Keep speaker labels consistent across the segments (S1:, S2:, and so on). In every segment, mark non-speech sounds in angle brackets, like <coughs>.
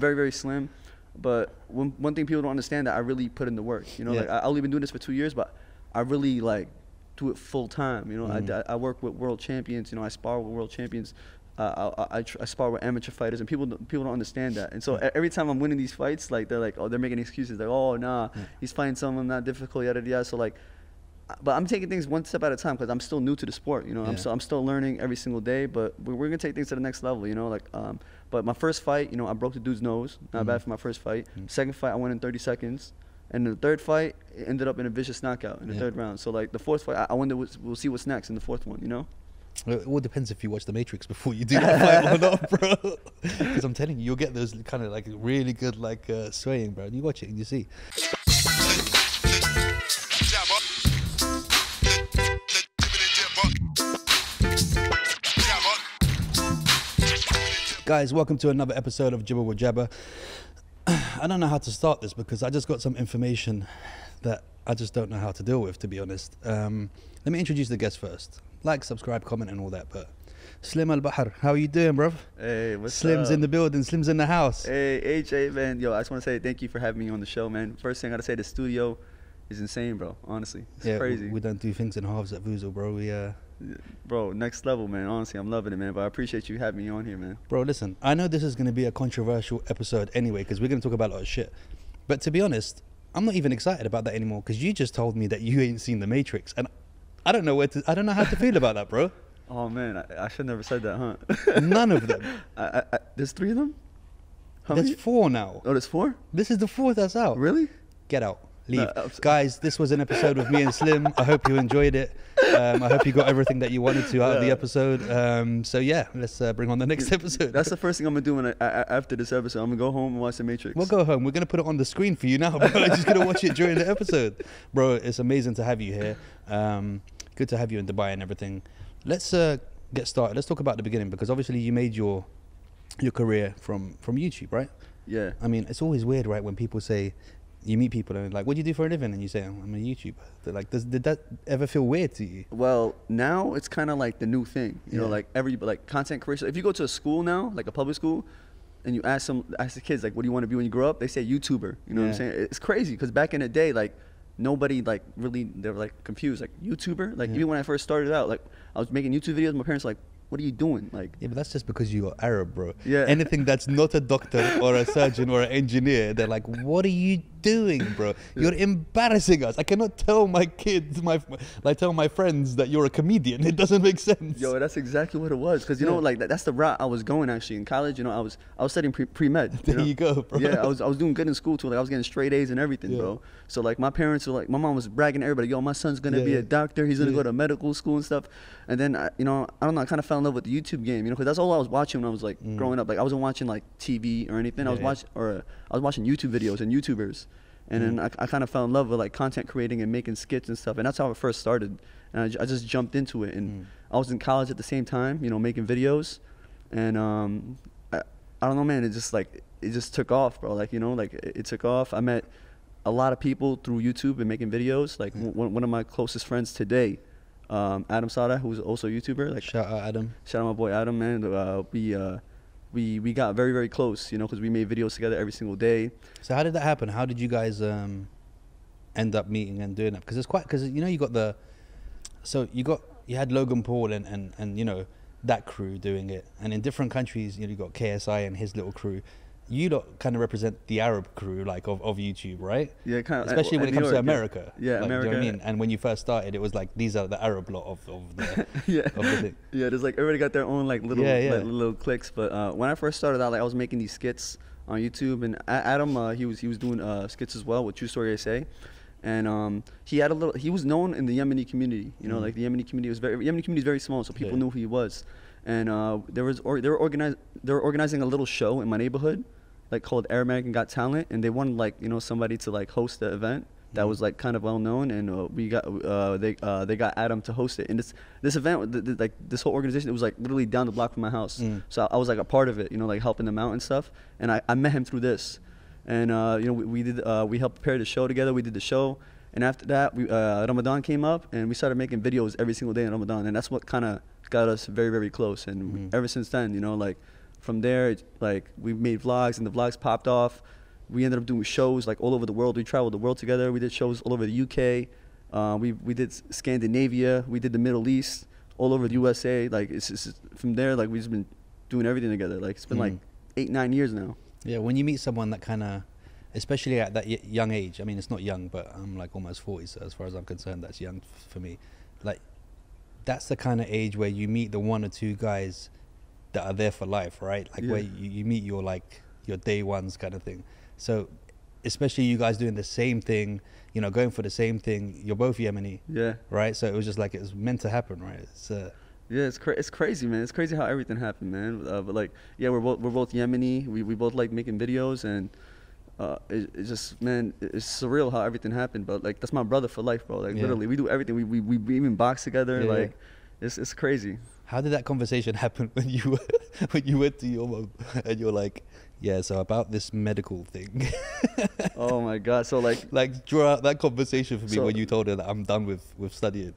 S1: very very slim, but one one thing people don't understand that I really put in the work. You know,
S2: Yeah.
S1: like I, I've only been doing this for two years, but I really like do it full time. You know,
S2: Mhm.
S1: I, I work with world champions. You know, I spar with world champions. Uh, I, I, I spar with amateur fighters, and people don't- people don't understand that. And so e- every time I'm winning these fights, like they're like, oh, they're making excuses, like, oh, nah,
S2: Yeah.
S1: he's fighting someone not difficult, yada yada. So like, but I'm taking things one step at a time because I'm still new to the sport. You know, I'm still I'm still learning every single day. But we're, we're gonna take things to the next level. You know, like um, but my first fight, you know, I broke the dude's nose. Not bad
S2: Mhm.
S1: for my first fight.
S2: Mhm.
S1: Second fight, I went in 30 seconds. And the third fight it ended up in a vicious knockout in the
S2: Yeah.
S1: third round. So like the fourth fight, I, I wonder what's, we'll see what's next in the fourth one. You know.
S2: It all depends if you watch The Matrix before you do that fight or not, <laughs> bro. Because I'm telling you, you'll get those kind of like really good like uh, swaying, bro. And you watch it and you see. Guys, welcome to another episode of Jibber with Jaber. I don't know how to start this because I just got some information that I just don't know how to deal with, to be honest. Um, let me introduce the guest first. Like, subscribe, comment, and all that. But Slim Al Baher, how are you doing, bruv?
S1: Hey, what's
S2: Slim's
S1: up?
S2: in the building. Slim's in the house.
S1: Hey, AJ, man. Yo, I just want to say thank you for having me on the show, man. First thing I gotta say, the studio is insane, bro. Honestly, it's
S2: yeah,
S1: crazy.
S2: We, we don't do things in halves at Vuuzle, bro. We uh,
S1: bro, next level, man. Honestly, I'm loving it, man. But I appreciate you having me on here, man.
S2: Bro, listen, I know this is going to be a controversial episode anyway because we're going to talk about a lot of shit. But to be honest, I'm not even excited about that anymore because you just told me that you ain't seen The Matrix, and I don't know where to. I don't know how to feel about that, bro. <laughs>
S1: Oh man, I, I should never said that, huh? <laughs>
S2: None of them. <laughs>
S1: I, I, there's three of them. How
S2: There's
S1: many?
S2: four now.
S1: Oh, there's four.
S2: This is the fourth that's out.
S1: Really?
S2: Get out. Leave.
S1: No,
S2: Guys, this was an episode with me and Slim. I hope you enjoyed it. Um, I hope you got everything that you wanted to out of the episode. Um, so yeah, let's uh, bring on the next <laughs> episode.
S1: That's the first thing I'm gonna do when I, I, after this episode. I'm gonna go home and watch The Matrix.
S2: We'll go home. We're gonna put it on the screen for you now, bro. You're just gonna watch it during the episode, bro. It's amazing to have you here. Um, good to have you in Dubai and everything. Let's uh, get started. Let's talk about the beginning because obviously you made your your career from from YouTube, right?
S1: Yeah.
S2: I mean, it's always weird, right, when people say you meet people and like, "What do you do for a living?" and you say, "I'm a YouTuber." They're like, Does, "Did that ever feel weird to you?"
S1: Well, now it's kind of like the new thing. You know, like every like content creation. If you go to a school now, like a public school, and you ask some ask the kids like, "What do you want to be when you grow up?" They say YouTuber. You know what I'm saying? It's crazy because back in the day, like nobody like really they were like confused like YouTuber. Like
S2: Yeah.
S1: even when I first started out, like I was making YouTube videos, my parents were like, "What are you doing?" Like
S2: Yeah, but that's just because you're Arab, bro.
S1: Yeah.
S2: Anything that's not a doctor or a surgeon or an engineer, they're like, "What are you doing, bro? <laughs> You're embarrassing us. I cannot tell my kids, my like, tell my friends that you're a comedian. It doesn't make sense."
S1: Yo, that's exactly what it was. Cause you know, like that, that's the route I was going actually in college. You know, I was I was studying pre med.
S2: There you go, bro.
S1: Yeah, I was I was doing good in school too. Like I was getting straight A's and everything,
S2: Yeah.
S1: bro. So like my parents were like, my mom was bragging to everybody, yo, my son's gonna
S2: Yeah,
S1: be
S2: yeah.
S1: a doctor. He's gonna
S2: Yeah.
S1: go to medical school and stuff. And then I, you know, I don't know. I kind of fell in love with the YouTube game. You know, cause that's all I was watching when I was like
S2: Mm.
S1: growing up. Like I wasn't watching like TV or anything. I was
S2: yeah.
S1: watching or uh, I was watching YouTube videos and YouTubers. And then
S2: Mm.
S1: I, I kind of fell in love with like content creating and making skits and stuff. And that's how it first started. And I, I just jumped into it. And
S2: Mm.
S1: I was in college at the same time, you know, making videos. And um, I, I don't know, man. It just like it just took off, bro. Like you know, like it, it took off. I met a lot of people through YouTube and making videos. Like
S2: Mm.
S1: one, one of my closest friends today, um, Adam Saleh, who's also a YouTuber. Like
S2: Shout out Adam.
S1: shout out my boy Adam, man. Uh, we uh, we we got very very close, you know, because we made videos together every single day.
S2: So how did that happen? How did you guys um, end up meeting and doing that? Because it's quite because you know you got the so you got you had Logan Paul and and and you know that crew doing it, and in different countries you know you got KSI and his little crew. You lot kind of represent the Arab crew, like of, of YouTube, right?
S1: Yeah, kind of.
S2: Especially when it comes to America.
S1: Yeah,
S2: like, do you know what I
S1: America.
S2: mean? And when you first started, it was like these are the Arab lot of, of the <laughs>
S1: yeah.
S2: of the thing.
S1: yeah, there's like everybody got their own like little
S2: Yeah, yeah.
S1: Like, little clicks. But uh, when I first started out, like I was making these skits on YouTube, and A- Adam uh, he was he was doing uh, skits as well with True Story SA, and um, he had a little he was known in the Yemeni community. You know,
S2: Mm.
S1: like the Yemeni community was very Yemeni community is very small, so people
S2: Yeah.
S1: knew who he was. And uh, there was or, they were organized they were organizing a little show in my neighborhood, like called Air American Got Talent, and they wanted like you know somebody to like host the event that
S2: Mhm.
S1: was like kind of well known, and uh, we got uh, they uh, they got Adam to host it. And this this event, th- th- like this whole organization, it was like literally down the block from my house.
S2: Mm.
S1: So I, I was like a part of it, you know, like helping them out and stuff. And I, I met him through this, and uh, you know we, we did uh, we helped prepare the show together. We did the show, and after that, we uh, Ramadan came up, and we started making videos every single day in Ramadan, and that's what kind of got us very very close. And
S2: Mhm.
S1: ever since then, you know, like from there, like we made vlogs, and the vlogs popped off. We ended up doing shows like all over the world. We traveled the world together. We did shows all over the UK. Uh, we we did Scandinavia. We did the Middle East, all over the USA. Like it's just from there. Like we've just been doing everything together. Like it's been like
S2: Mm.
S1: eight nine years now.
S2: Yeah, when you meet someone that kind of, especially at that y- young age. I mean, it's not young, but I'm like almost forty, so as far as I'm concerned, that's young f- for me. Like, that's the kind of age where you meet the one or two guys that are there for life, right? Like where you, you meet your like your day ones kind of thing. So, especially you guys doing the same thing, you know, going for the same thing. You're both Yemeni,
S1: Yeah.
S2: right? So it was just like it was meant to happen, right? It's uh,
S1: Yeah, it's cra- it's crazy, man. It's crazy how everything happened, man. Uh, but like, yeah, we're both we're both Yemeni. We we both like making videos, and uh, it, it's just man, it's surreal how everything happened. But like, that's my brother for life, bro. Like
S2: Yeah.
S1: literally, we do everything. We we, we, even box together.
S2: Yeah, yeah.
S1: like, it's it's crazy.
S2: How did that conversation <laughs> happen when you when you went to your mom and you're like, yeah, so about this medical thing? <laughs>
S1: oh my god. So like, <laughs>
S2: like draw out that conversation for me
S1: So-
S2: when you told her that I'm done with with studying.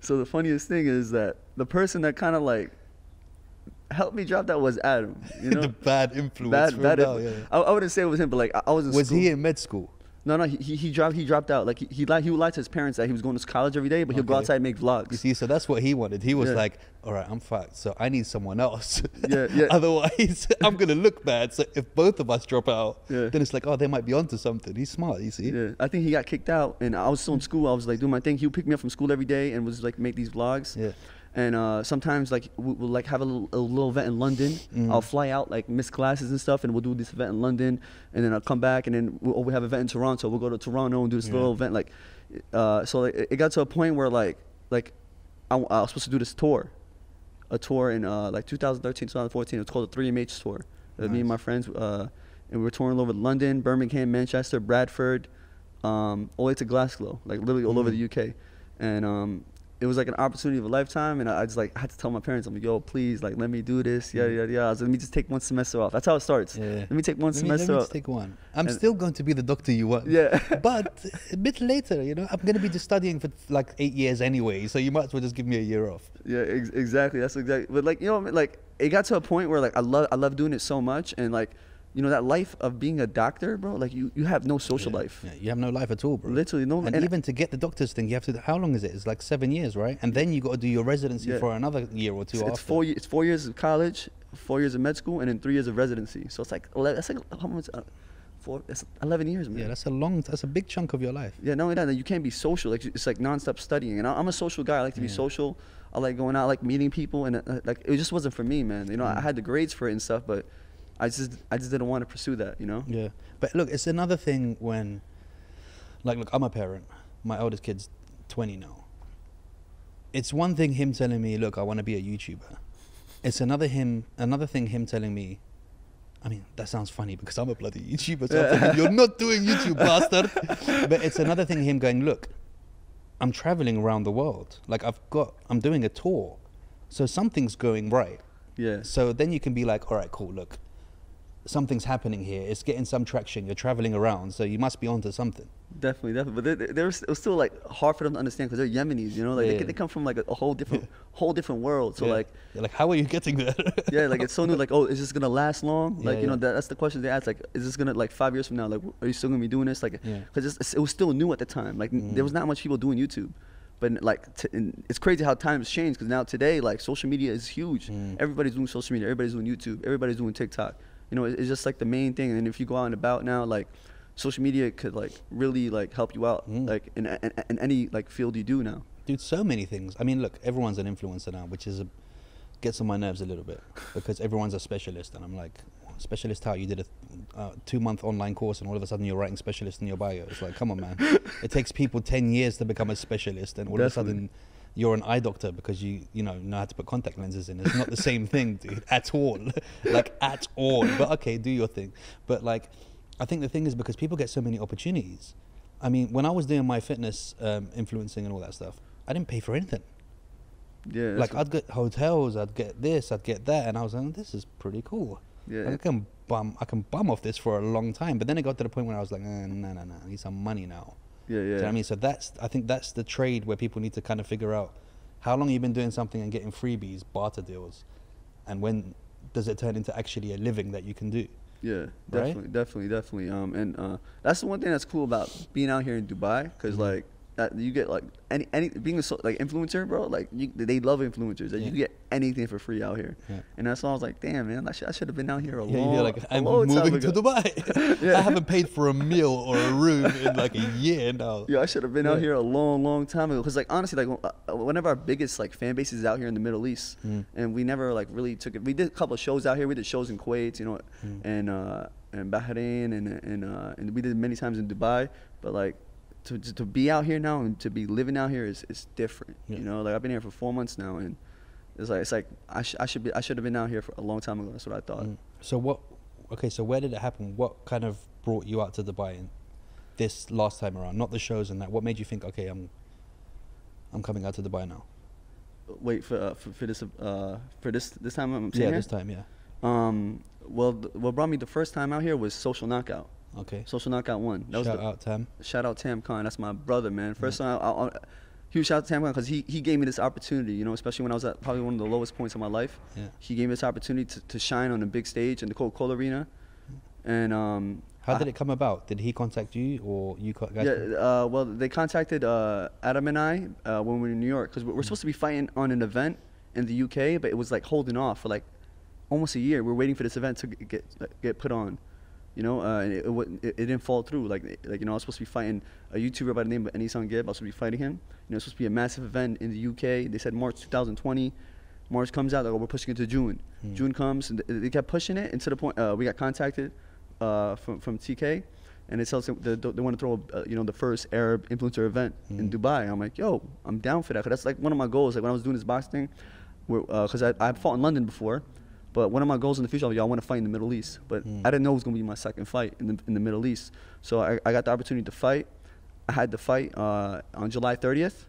S1: so the funniest thing is that the person that kind of like helped me drop that was Adam. You know,
S2: the bad influence.
S1: bad bad.
S2: now, yeah.
S1: I, I wouldn't say it was him, but like I, I was in
S2: Was
S1: school.
S2: he in med school?
S1: No, no, he, he he dropped he dropped out. Like he he lied, he would lie to his parents that he was going to college every day, but he'll go outside and make vlogs.
S2: You see, so that's what he wanted. He was
S1: Yeah.
S2: like, "All right, I'm fucked, so I need someone else.
S1: Yeah, <laughs> yeah.
S2: Otherwise, <laughs> I'm gonna look bad. So if both of us drop out,
S1: Yeah.
S2: then it's like, oh, they might be onto something. He's smart. You see?
S1: Yeah, I think he got kicked out, and I was still in school. I was like doing my thing. He would pick me up from school every day and was like make these vlogs.
S2: Yeah.
S1: And uh, sometimes like we- we'll like have a little, a little event in London.
S2: Mhm.
S1: I'll fly out like miss classes and stuff, and we'll do this event in London, and then I'll come back, and then we'll, we have an event in Toronto. We'll go to Toronto and do this
S2: Yeah.
S1: little event. Like, uh, so like, it got to a point where like like I, w- I was supposed to do this tour, a tour in uh, like 2013, 2014. It was called the 3MH tour. Uh, Me and my friends, uh, and we were touring all over London, Birmingham, Manchester, Bradford, um, all the way to Glasgow, like literally all over
S2: Mhm.
S1: the UK. And um, it was like an opportunity of a lifetime. And I I just like I had to tell my parents, I'm like, yo, please, like let me do this, yada
S2: mm.
S1: yada yada. I let me just take one semester off. That's how it starts.
S2: Yeah.
S1: Let me take one
S2: Let me, let
S1: semester
S2: me
S1: off.
S2: just take one. I'm
S1: And-
S2: still going to be the doctor you want.
S1: Yeah. <laughs>
S2: but a bit later, you know, I'm going to be just studying for like eight years anyway. So you might as well just give me a year off.
S1: Yeah, ex- exactly. That's exactly. But like you know, what I mean? like it got to a point where like I love I love doing it so much, and like you know that life of being a doctor, bro. Like you you have no social
S2: Yeah.
S1: life.
S2: Yeah, you have no life at all, bro.
S1: Literally no.
S2: And,
S1: and-
S2: even to get the doctor's thing, you have to. How long is it? It's like seven years, right? And then you got to do your residency
S1: Yeah.
S2: for another year or two
S1: it's,
S2: after.
S1: it's four. It's four years of college, four years of med school, and then three years of residency. So it's like that's like how much? Uh, four. That's eleven years, man.
S2: Yeah, that's a long. That's a big chunk of your life.
S1: Yeah, not only that, you can't be social. Like it's like nonstop studying, and I- I'm a social guy. I like to be social. I like going out, I like meeting people, and uh, like it just wasn't for me, man. You know, I
S2: Mm.
S1: had the grades for it and stuff, but I just I just didn't want to pursue that. You know.
S2: Yeah, but look, it's another thing when, like, look, I'm a parent. My oldest kid's 20 now. It's one thing him telling me, "Look, I want to be a YouTuber." It's another him, another thing him telling me. I mean, that sounds funny because I'm a bloody YouTuber. So I'm <laughs> you're not doing YouTube, bastard. But it's another thing him going, "Look, I'm traveling around the world. Like I've got, I'm doing a tour, so something's going right."
S1: Yeah.
S2: So then you can be like, all right, cool, look, something's happening here. It's getting some traction. You're traveling around, so you must be onto something.
S1: Definitely, definitely. But they, they, were, it was still like hard for them to understand because they're Yemenis, you know, like
S2: Yeah.
S1: they, they come from like a, a whole different, <laughs> whole different world. So
S2: Yeah.
S1: like,
S2: You're like, how are you getting there? <laughs>
S1: yeah, like it's so new. Like, oh, is this gonna last long? Like,
S2: Yeah,
S1: you know,
S2: yeah.
S1: that, that's the question they ask. Like, is this gonna like five years from now? Like, are you still gonna be doing this? Like,
S2: Yeah.
S1: because it was still new at the time. Like, n there was
S2: Mm.
S1: not much people doing YouTube. But like, t- it's crazy how times change because now today, like, social media is huge.
S2: Mm.
S1: Everybody's doing social media. Everybody's doing YouTube. Everybody's doing TikTok. You know, it's just like the main thing. And if you go out and about now, like, social media could like really like help you out,
S2: Mm.
S1: like in, in in any like field you do now.
S2: Dude, so many things. I mean, look, everyone's an influencer now, which is a, gets on my nerves a little bit because everyone's a specialist, and I'm like, specialist how? You did a uh, two month online course, and all of a sudden you're writing specialist in your bio. It's like, come on, man. <laughs> it takes people ten years to become a specialist, and all of a sudden you're an eye doctor because you you know know how to put contact lenses in. It's not the same thing, dude, at all. <laughs> like at all. But okay, do your thing. But like, I think the thing is because people get so many opportunities. I mean, when I was doing my fitness um, influencing and all that stuff, I didn't pay for anything.
S1: Yeah.
S2: like I'd get hotels, I'd get this, I'd get that, and I was like, this is pretty cool.
S1: Yeah,
S2: I can bum, I can bum off this for a long time. But then it got to the point where I was like, no, no, no, I need some money now.
S1: Yeah, yeah.
S2: Do you know what I mean? So that's, I think that's the trade where people need to kind of figure out how long you've been doing something and getting freebies, barter deals, and when does it turn into actually a living that you can do?
S1: Yeah,
S2: Right?
S1: definitely, definitely, definitely. Um, and uh, that's the one thing that's cool about being out here in Dubai, because
S2: Mhm.
S1: like that you get like any any being a so, like influencer, bro. Like you, they love influencers. Like,
S2: Yeah.
S1: You get anything for free out here.
S2: Yeah.
S1: And that's why I was like, damn man, I should I should have been out here a
S2: Yeah,
S1: long,
S2: you're like, I'm moving to. Dubai. <laughs>
S1: Yeah.
S2: I haven't paid for a meal or a room in like a <laughs> year now.
S1: Yeah, I should have been out here a long, long time ago. Cause like honestly, like uh, one of our biggest like fan bases is out here in the Middle East,
S2: Mm.
S1: and we never like really took it. We did a couple of shows out here. We did shows in Kuwait, you know,
S2: Mm.
S1: and uh, and Bahrain, and and uh, and we did many times in Dubai. But like to to to be out here now and to be living out here is is different.
S2: Yeah.
S1: You know, like I've been here for four months now, and it's like it's like I, sh- I should be I should have been out here for a long time ago. That's what I thought.
S2: Mm. So what? Okay, so where did it happen? What kind of brought you out to Dubai in this last time around? Not the shows and that. What made you think? Okay, I'm. I'm coming out to Dubai now.
S1: Wait for uh, for, for this uh for this this time I'm
S2: yeah,
S1: here?
S2: this time, yeah.
S1: Um, well, th- what brought me the first time out here was Social Knockout.
S2: Okay.
S1: Social Knockout one. That
S2: Shout
S1: was the,
S2: out Tam.
S1: shout out Tam Khan. That's my brother, man. First time, I, I, huge shout out to Tam Khan because he, he gave me this opportunity. You know, especially when I was at probably one of the lowest points of my life.
S2: Yeah.
S1: He gave me this opportunity to, to shine on a big stage in the Coca Cola Arena, and um.
S2: How did it come about? Did he contact you or you guys?
S1: Yeah, uh, well, they contacted uh, Adam and I uh, when we were in New York because we're supposed to be fighting on an event in the UK, but it was like holding off for like almost a year. We're waiting for this event to get get put on, you know, uh, and it, it, it, didn't fall through. Like like you know, I was supposed to be fighting a YouTuber by the name of AnEsonGib. I was supposed to be fighting him. You know, it's supposed to be a massive event in the UK. They said March 2020. March comes out, like, oh, we're pushing it to June.
S2: Hmm.
S1: June comes, and th- they kept pushing it, and to the point uh, we got contacted uh, from from TK, and it tells them they, they want to throw, uh, you know, the first Arab influencer event in
S2: Mm.
S1: Dubai. I'm like, yo, I'm down for that. 'cause that's like one of my goals. Like when I was doing this boxing, because I I fought in London before, but one of my goals in the future, I was, yo, I want to fight in the Middle East. But
S2: Mm.
S1: I didn't know it was gonna be my second fight in the in the Middle East. So I, I got the opportunity to fight. I had the fight uh, on July 30th,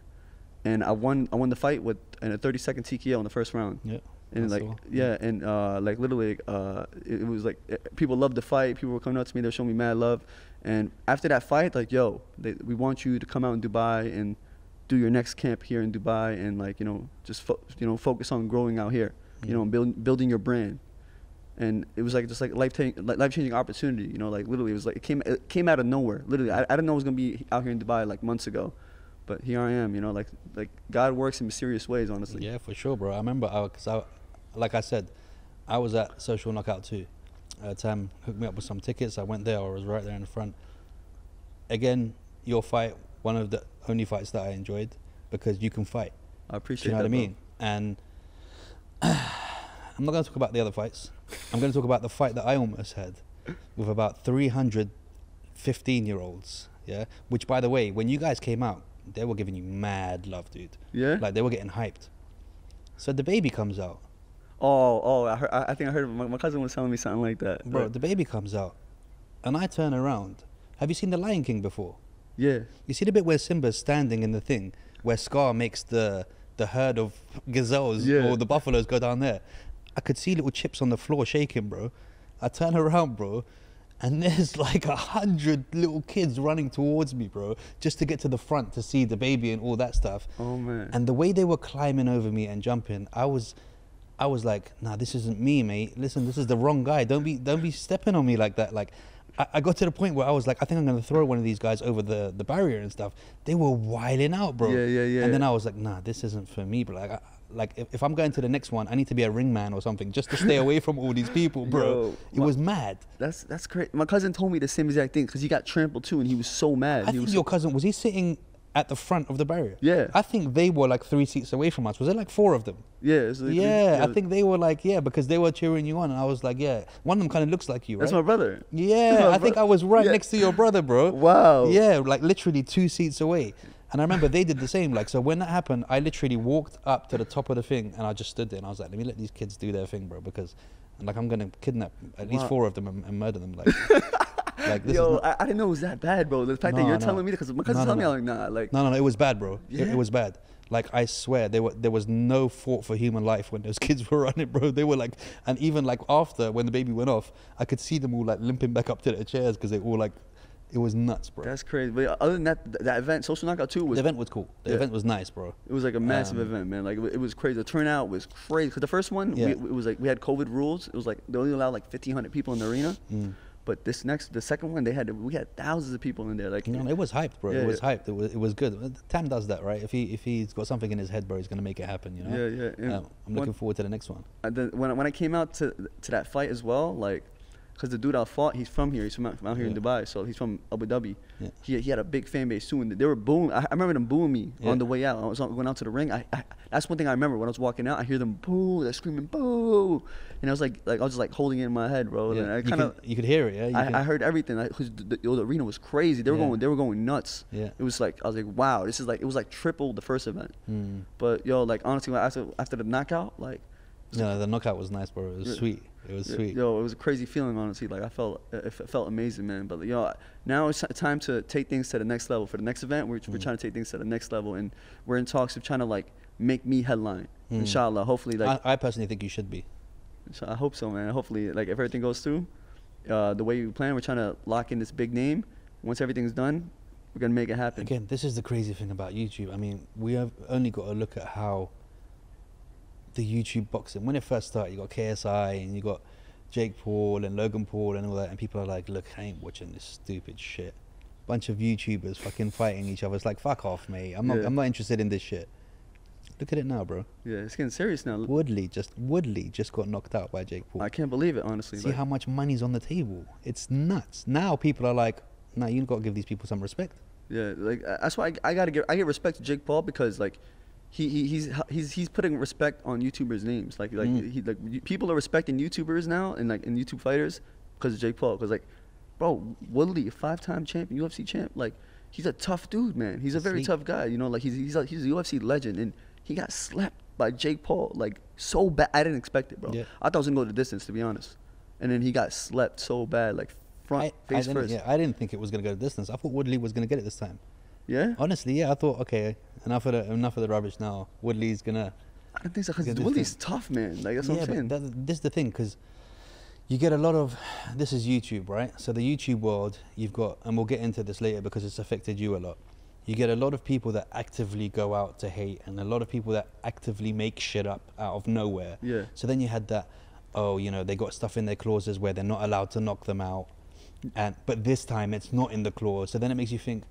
S1: and I won. I won the fight with in a 30 second TKO in the first round
S2: Yeah.
S1: and like
S2: all.
S1: yeah and uh like literally uh it, it was like eh, people loved the fight people were coming up to me they were showing me mad love and after that fight like yo they, we want you to come out in dubai and do your next camp here in dubai and like you know just fo- you know focus on growing out here you know build, building your brand and it was like just like life changing life changing opportunity you know like literally it was like it came it came out of nowhere literally I, I didn't know it was gonna be out here in dubai like months ago but here i am you know like like god works in mysterious ways honestly
S2: Yeah, for sure, bro. I remember, I, cause I, like I said, I was at Social Knockout too. Uh, Tam hooked me up with some tickets. I went there. I was right there in the front. Again, your fight, one of the only fights that I enjoyed because you can fight.
S1: i
S2: Do
S1: appreciate
S2: you know what I
S1: that, bro.
S2: mean? And <sighs> I'm not going to talk about the other fights. I'm going to talk about the fight that I almost had with about 315 year olds. Yeah. Which, by the way, when you guys came out, they were giving you mad love, dude.
S1: Yeah.
S2: Like they were getting hyped. So the baby comes out,
S1: oh, oh, I, heard, I think I heard my, my cousin was telling me something like that.
S2: bro. The baby comes out, and I turn around. Have you seen The Lion King before?
S1: yeah.
S2: You see the bit where Simba's standing in the thing, where Scar makes the the herd of gazelles
S1: Yeah.
S2: or the buffaloes go down there. I could see little chips on the floor shaking, bro. I turn around, bro, and <laughs> there's like a hundred little kids running towards me, bro, just to get to the front to see the baby and all that stuff.
S1: Oh man.
S2: And the way they were climbing over me and jumping, I was, I was like, nah, this isn't me, mate. Listen, this is the wrong guy. Don't be, don't be stepping on me like that. Like, I, I got to the point where I was like, I think I'm gonna throw one of these guys over the, the barrier and stuff. They were wiling out, bro.
S1: Yeah, yeah, yeah.
S2: And then I was like, nah, this isn't for me, bro. Like, I, like if, if I'm going to the next one, I need to be a ring man or something just to stay away from all these people, bro.
S1: Yo,
S2: it
S1: my-
S2: was mad.
S1: that's that's great. My cousin told me the same exact thing because he got trampled too, and he was so mad.
S2: I
S1: he
S2: think
S1: was
S2: your cousin was he sitting at the front of the barrier?
S1: Yeah.
S2: I think they were like three seats away from us. Was it like four of them?
S1: yeah.
S2: Yeah, I think they were like, yeah, because they were cheering you on, and I was like, yeah, one of them kind of looks like you, right?
S1: that's my brother.
S2: yeah,
S1: my
S2: I think
S1: bro-
S2: I was right
S1: Yeah.
S2: next to your brother, bro.
S1: Wow.
S2: Yeah, like literally two seats away. And I remember they did the same. Like, so when that happened, I literally walked up to the top of the thing, and I just stood there, and I was like, let me let these kids do their thing, bro, because, and like, I'm gonna kidnap at least
S1: Wow.
S2: four of them and, and murder them, like, <laughs> like this
S1: Yo,
S2: not,
S1: I, I didn't know it was that bad, bro. The fact that you're
S2: no.
S1: telling me because my cousin
S2: No, no,
S1: told me. I'm like, nah, like,
S2: No, no, no, it was bad, bro. It,
S1: Yeah?
S2: it was bad. Like I swear, there were there was no thought for human life when those <laughs> kids were running, bro. They were like, and even like after when the baby went off, I could see them all like limping back up to their chairs because they all like, It was nuts, bro.
S1: That's crazy. But other than that, that event, Social Knockout Two was
S2: the event was cool. The
S1: Yeah.
S2: event was nice, bro.
S1: It was like a massive
S2: Um,
S1: event, man. Like it it was crazy. The turnout was crazy. Cause the first one,
S2: Yeah.
S1: we, it was like we had COVID rules. It was like they only allowed like fifteen hundred people in the arena.
S2: Mm.
S1: But this next, the second one, they had we had thousands of people in there. Like
S2: You know, it was hyped, bro.
S1: Yeah,
S2: it was
S1: yeah.
S2: hyped. It was it was good. Tam does that, right? If he if he's got something in his head, bro, he's gonna make it happen. You know.
S1: Yeah, yeah,
S2: Um, I'm looking forward to the next one.
S1: And then when I, when I came out to to that fight as well, like, cause the dude I fought, he's from here. He's from out, from out here in Dubai, so he's from Abu Dhabi.
S2: Yeah.
S1: He he had a big fan base too, and they were booing. I, I remember them booing me
S2: Yeah.
S1: on the way out. I was going out to the ring. I, I that's one thing I remember when I was walking out. I hear them boo. They're screaming boo, and I was like like I was just like holding it in my head, bro.
S2: Yeah.
S1: And I
S2: you,
S1: kind of
S2: could, you could hear it, yeah.
S1: I, I heard everything. I, the, the, the arena was crazy. They were
S2: Yeah.
S1: going they were going nuts.
S2: Yeah.
S1: It was like I was like wow, this is like it was like triple the first event.
S2: Mm.
S1: But yo, like honestly, after after the knockout, like
S2: No, the knockout was nice, bro. It was
S1: Yeah.
S2: sweet. It was sweet.
S1: Yo, it was a crazy feeling, honestly. Like I felt, it felt amazing, man. But yo, now it's time to take things to the next level. For the next event, we're, we're
S2: Mm.
S1: trying to take things to the next level, and we're in talks of trying to like make me headline.
S2: Mm.
S1: Inshallah, hopefully, like
S2: I, I personally think you should be.
S1: so I hope so, man. Hopefully, like if everything goes through, uh, the way we plan, we're trying to lock in this big name. Once everything's done, we're gonna make it happen.
S2: Again, this is the crazy thing about YouTube. I mean, we have only got to look at how the YouTube boxing, when it first started, you got KSI and you got Jake Paul and Logan Paul and all that, and people are like, look, I ain't watching this stupid shit. Bunch of YouTubers fucking fighting each other. It's like, fuck off, mate. I'm not,
S1: Yeah.
S2: I'm not interested in this shit. Look at it now, bro.
S1: Yeah, it's getting serious now.
S2: Woodley just Woodley just got knocked out by Jake Paul.
S1: I can't believe it, honestly.
S2: See
S1: like-
S2: how much money's on the table. It's nuts. Now people are like, nah, you've got to give these people some respect.
S1: Yeah, like that's why I, I gotta give I give respect to Jake Paul because like he, he he's he's he's putting respect on YouTubers' names. Like like
S2: Mm.
S1: he like people are respecting YouTubers now and like and YouTube fighters because of Jake Paul. Because like, bro, Woodley, a five-time champion, UFC champ, like he's a tough dude, man. He's a very
S2: Sweet.
S1: tough guy. You know, like he's he's a, he's a UFC legend and he got slapped by Jake Paul like so bad. I didn't expect it, bro.
S2: Yeah.
S1: I thought it was gonna go the distance to be honest. And then he got slept so bad, like front
S2: I, I
S1: face
S2: didn't,
S1: first.
S2: yeah, I didn't think it was going to go the distance. I thought Woodley was going to get it this time.
S1: yeah?
S2: Honestly, yeah, I thought, okay, enough of the enough of the rubbish now. Woodley's gonna.
S1: I don't think so because Woodley's tough, man. Like that's what
S2: yeah,
S1: I'm saying.
S2: that, this is the thing because you get a lot of. This is YouTube, right? So the YouTube world, you've got, and we'll get into this later because it's affected you a lot. You get a lot of people that actively go out to hate, and a lot of people that actively make shit up out of nowhere.
S1: Yeah.
S2: So then you had that, oh, you know, they got stuff in their clauses where they're not allowed to knock them out, and but this time it's not in the clause. So then it makes you think,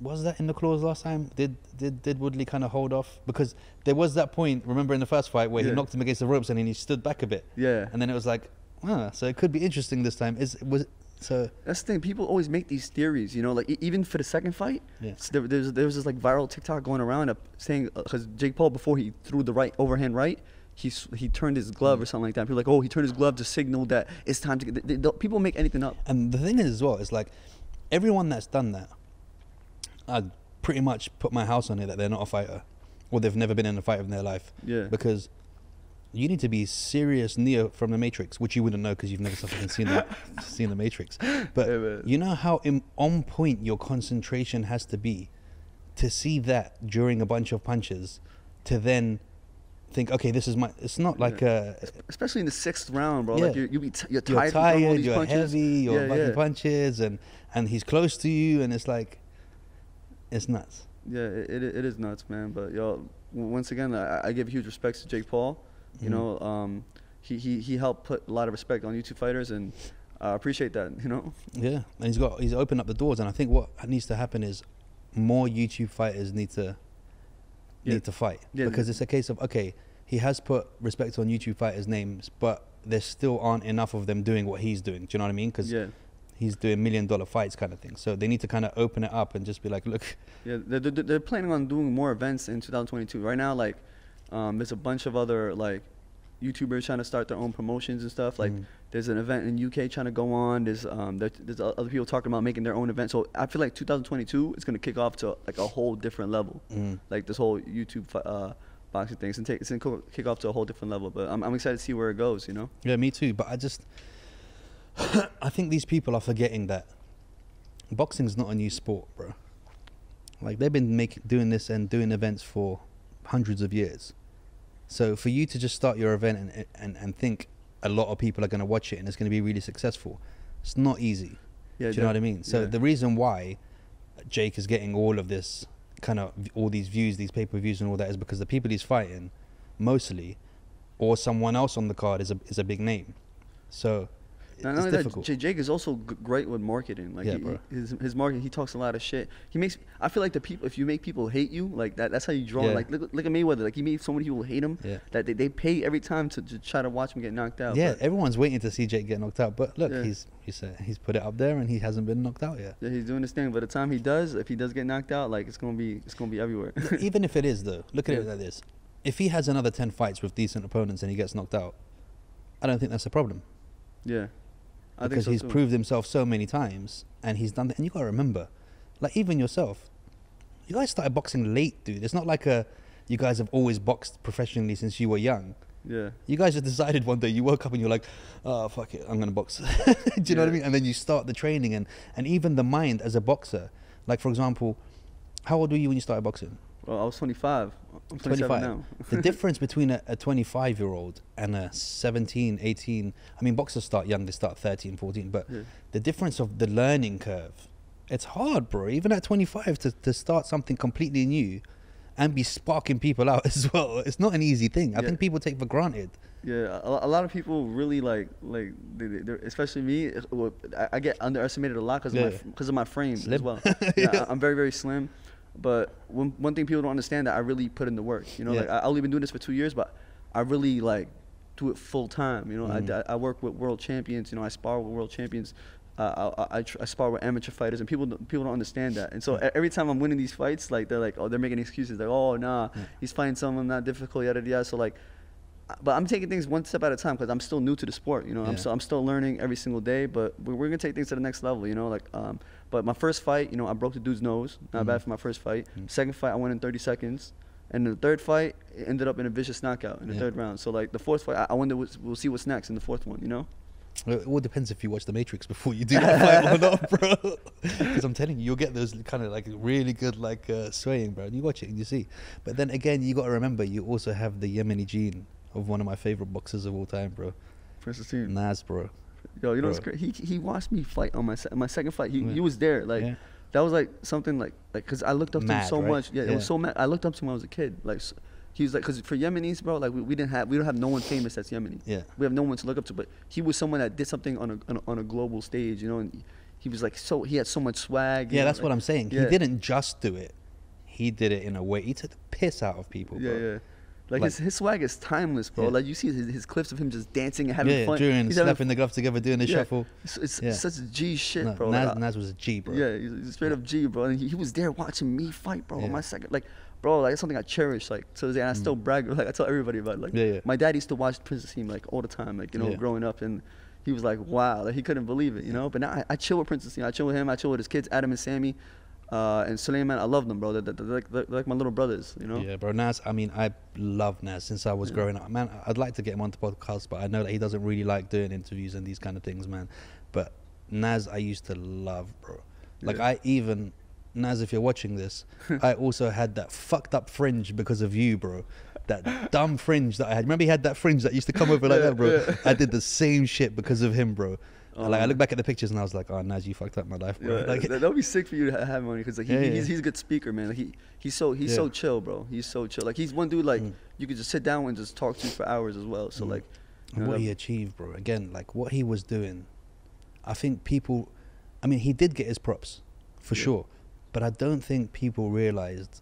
S2: was that in the clause last time? Did did did Woodley kind of hold off because there was that point? Remember in the first fight where
S1: Yeah.
S2: he knocked him against the ropes and then he stood back a bit,
S1: Yeah.
S2: and then it was like, ah, so it could be interesting this time. Is was so
S1: That's the thing. People always make these theories, you know, like e- even for the second fight.
S2: Yeah.
S1: There, there's there was this like viral TikTok going around of saying because Jake Paul before he threw the right overhand right, he he turned his glove
S2: Mm.
S1: or something like that. People like, oh, he turned his glove to signal that it's time to get. They, they, people make anything up.
S2: And the thing is, as well, is like everyone that's done that, I'd pretty much put my house on it that they're not a fighter, or they've never been in a fight in their life.
S1: Yeah.
S2: Because you need to be serious Neo from the Matrix, which you wouldn't know because you've never fucking seen the <laughs> seen the Matrix. But
S1: Yeah,
S2: you know how im- on point your concentration has to be to see that during a bunch of punches, to then think, okay, this is my. It's not like a
S1: Especially in the sixth round, bro. Like
S2: Yeah.
S1: you be t- you're
S2: you're
S1: tired. all these
S2: you're
S1: punches.
S2: heavy, you're
S1: Yeah, yeah.
S2: punches, and and he's close to you, and it's like, it's nuts.
S1: Yeah, it, it, it is nuts, man. But y'all, once again, I, I give huge respects to Jake Paul. You
S2: Mhm.
S1: know, um, he, he he helped put a lot of respect on YouTube fighters, and I appreciate that. You know,
S2: Yeah, and he's got he's opened up the doors, and I think what needs to happen is more YouTube fighters need to
S1: Yeah.
S2: need to fight
S1: Yeah,
S2: because it's a case of okay, he has put respect on YouTube fighters' names, but there still aren't enough of them doing what he's doing. Do you know what I mean? Because
S1: yeah,
S2: he's doing million dollar fights kind of thing. So they need to kind of open it up and just be like, look,
S1: yeah. They're, they're, planning on doing more events in 2022. Right now, like, um, there's a bunch of other like YouTubers trying to start their own promotions and stuff. Like,
S2: Mm.
S1: there's an event in UK trying to go on. There's um, there, there's other people talking about making their own event. So I feel like 2022 is gonna kick off to like a whole different level.
S2: mm,
S1: like this whole YouTube uh, boxing things and take it's gonna kick off to a whole different level. But I'm, I'm excited to see where it goes. You know.
S2: yeah, me too. But I just, <coughs> I think these people are forgetting that boxing's not a new sport, bro. Like they've been making doing this and doing events for hundreds of years. So for you to just start your event and and, and think a lot of people are going to watch it and it's going to be really successful, it's not easy.
S1: Yeah,
S2: Do you know what I mean? So
S1: yeah.
S2: the reason why Jake is getting all of this kind of all these views, these pay per views, and all that is because the people he's fighting, mostly, or someone else on the card is a is a big name. So
S1: Only that,
S2: difficult.
S1: J- Jake is also g- great with marketing. Like
S2: Yeah,
S1: he, his his marketing, he talks a lot of shit. He makes. I feel like the people, if you make people hate you, like that, that's how you draw.
S2: Yeah.
S1: Like look, look at Mayweather. Like he made so many people hate him
S2: Yeah.
S1: that they, they pay every time to, to try to watch him get knocked out.
S2: yeah,
S1: But,
S2: everyone's waiting to see Jake get knocked out, but look,
S1: Yeah.
S2: he's he's uh, he's put it up there and he hasn't been knocked out yet.
S1: yeah, he's doing his thing. By the time he does, if he does get knocked out, like it's gonna be it's gonna be everywhere. <laughs>
S2: Even if it is though, look at it like this: if he has another ten fights with decent opponents and he gets knocked out, I don't think that's a problem.
S1: yeah,
S2: because
S1: so
S2: he's
S1: too.
S2: proved himself so many times and he's done that. And you gotta remember, like even yourself, you guys started boxing late, dude. It's not like a you guys have always boxed professionally since you were young.
S1: Yeah,
S2: You guys just decided one day you woke up and you're like, oh fuck it, I'm gonna box. <laughs> Do you know what I mean? And then you start the training and and even the mind as a boxer. Like for example, how old were you when you started boxing?
S1: Well, I was 25. I'm 27 now.
S2: the <laughs> difference between a, a 25 year old and a 17, 18, I mean, boxers start young, they start 13, 14, but
S1: Yeah.
S2: the difference of the learning curve, it's hard, bro. Even at 25 to, to start something completely new and be sparking people out <laughs> as well. It's not an easy thing. I
S1: Yeah.
S2: think people take for granted.
S1: Yeah, a, a lot of people really like like, they, especially me. I, I get underestimated a lot because
S2: Yeah,
S1: of my because of my frame as
S2: Slim.
S1: well. <laughs> yeah, I, I'm very very slim, but one one thing people don't understand that I really put in the work. You know,
S2: Yeah.
S1: like I, I've only been doing this for two years, but I really like do it full time. You know,
S2: Mhm.
S1: I, I work with world champions. You know, I spar with world champions. Uh, I, I, I spar with amateur fighters, and people don't- people don't understand that. And so every time I'm winning these fights, like they're like, oh, they're making excuses. Like, oh, nah,
S2: Yeah.
S1: he's fighting someone not difficult, yada yada. So like, but I'm taking things one step at a time because I'm still new to the sport. You know, I'm still I'm still learning every single day. But we're, we're gonna take things to the next level. You know, like um. But my first fight, you know, I broke the dude's nose. Not
S2: Mhm.
S1: bad for my first fight.
S2: Mhm.
S1: Second fight, I won in 30 seconds. And the third fight it ended up in a vicious knockout in the
S2: Yeah.
S1: third round. So like the fourth fight, I, I wonder what's, we'll see what's next in the fourth one. You know.
S2: It all depends if you watch The Matrix before you do that fight or not, <laughs> bro. Because I'm telling you, you'll get those kind of like really good like uh, swaying, bro. And you watch it and you see. But then again, you got to remember, you also have the Yemeni gene of one of my favorite boxers of all time, bro.
S1: Prince Naseem.
S2: Nas, bro.
S1: Yo, you know
S2: Bro.
S1: He he watched me fight on my se- my second fight. He
S2: Yeah.
S1: he was there. Like
S2: Yeah.
S1: that was like something like like because I looked up to him so
S2: right?
S1: much. Yeah, it was so mad. I looked up to him when I was a kid. Like s he was like because for Yemenis, bro, like we, we didn't have we don't have no one famous that's Yemeni.
S2: Yeah.
S1: We have no one to look up to. But he was someone that did something on a on a, on a global stage. You know, and he was like so he had so much swag.
S2: Yeah,
S1: know,
S2: that's what I'm saying.
S1: yeah.
S2: He didn't just do it. He did it in a way. He took the piss out of people,
S1: Yeah,
S2: bro.
S1: yeah. Like,
S2: Like-
S1: his, his swag is timeless, bro.
S2: Yeah.
S1: Like you see his, his clips of him just dancing and having
S2: yeah,
S1: fun.
S2: during
S1: He's having
S2: slapping the gloves together, doing the
S1: Yeah.
S2: shuffle.
S1: It's, it's
S2: Yeah.
S1: such G shit,
S2: No,
S1: bro.
S2: Nas,
S1: Like,
S2: Nas was a G, bro.
S1: Yeah, he's, a straight up G, bro. And he, he was there watching me fight, bro.
S2: Yeah.
S1: My second, like, bro, like it's something I cherish. Like, so and I still brag. Like, I tell everybody about. It. Like,
S2: Mm. Yeah, yeah.
S1: my dad used to watch Prince Naseem like all the time. Like, you know,
S2: Yeah.
S1: growing up, and he was like, wow, like he couldn't believe it, you know. But now I, I chill with Prince Naseem. I chill with him. I chill with his kids, Adam and Sammy, uh, and Suleiman. I love them, bro. They're, they're, they're like, they're like my little brothers, you know.
S2: Yeah, bro. Nas, I mean, I love Nas since I was
S1: Yeah.
S2: growing up. Man, I'd like to get him on the podcast, but I know that he doesn't really like doing interviews and these kind of things, man. But Nas, I used to love, bro. Like,
S1: Yeah.
S2: I even, Nas, if you're watching this, <laughs> I also had that fucked up fringe because of you, bro. That dumb fringe that I had. Remember, he had that fringe that used to come over like
S1: Yeah,
S2: that, bro.
S1: yeah.
S2: I did the same shit because of him, bro. And, like, I
S1: Um,
S2: look back at the pictures and I was like, oh, Nas, you fucked up my life, bro.
S1: Yeah,
S2: like,
S1: that would be sick for you to have him on because like he,
S2: Yeah,
S1: he's,
S2: yeah.
S1: he's a good speaker, man. Like he he's so he's so chill, bro. He's so chill. Like he's one dude like
S2: Mm.
S1: you could just sit down and just talk to for hours as well. So
S2: Mm.
S1: like, you know,
S2: what he achieved, bro. Again, like what he was doing, I think people, I mean, he did get his props for sure, but I don't think people realized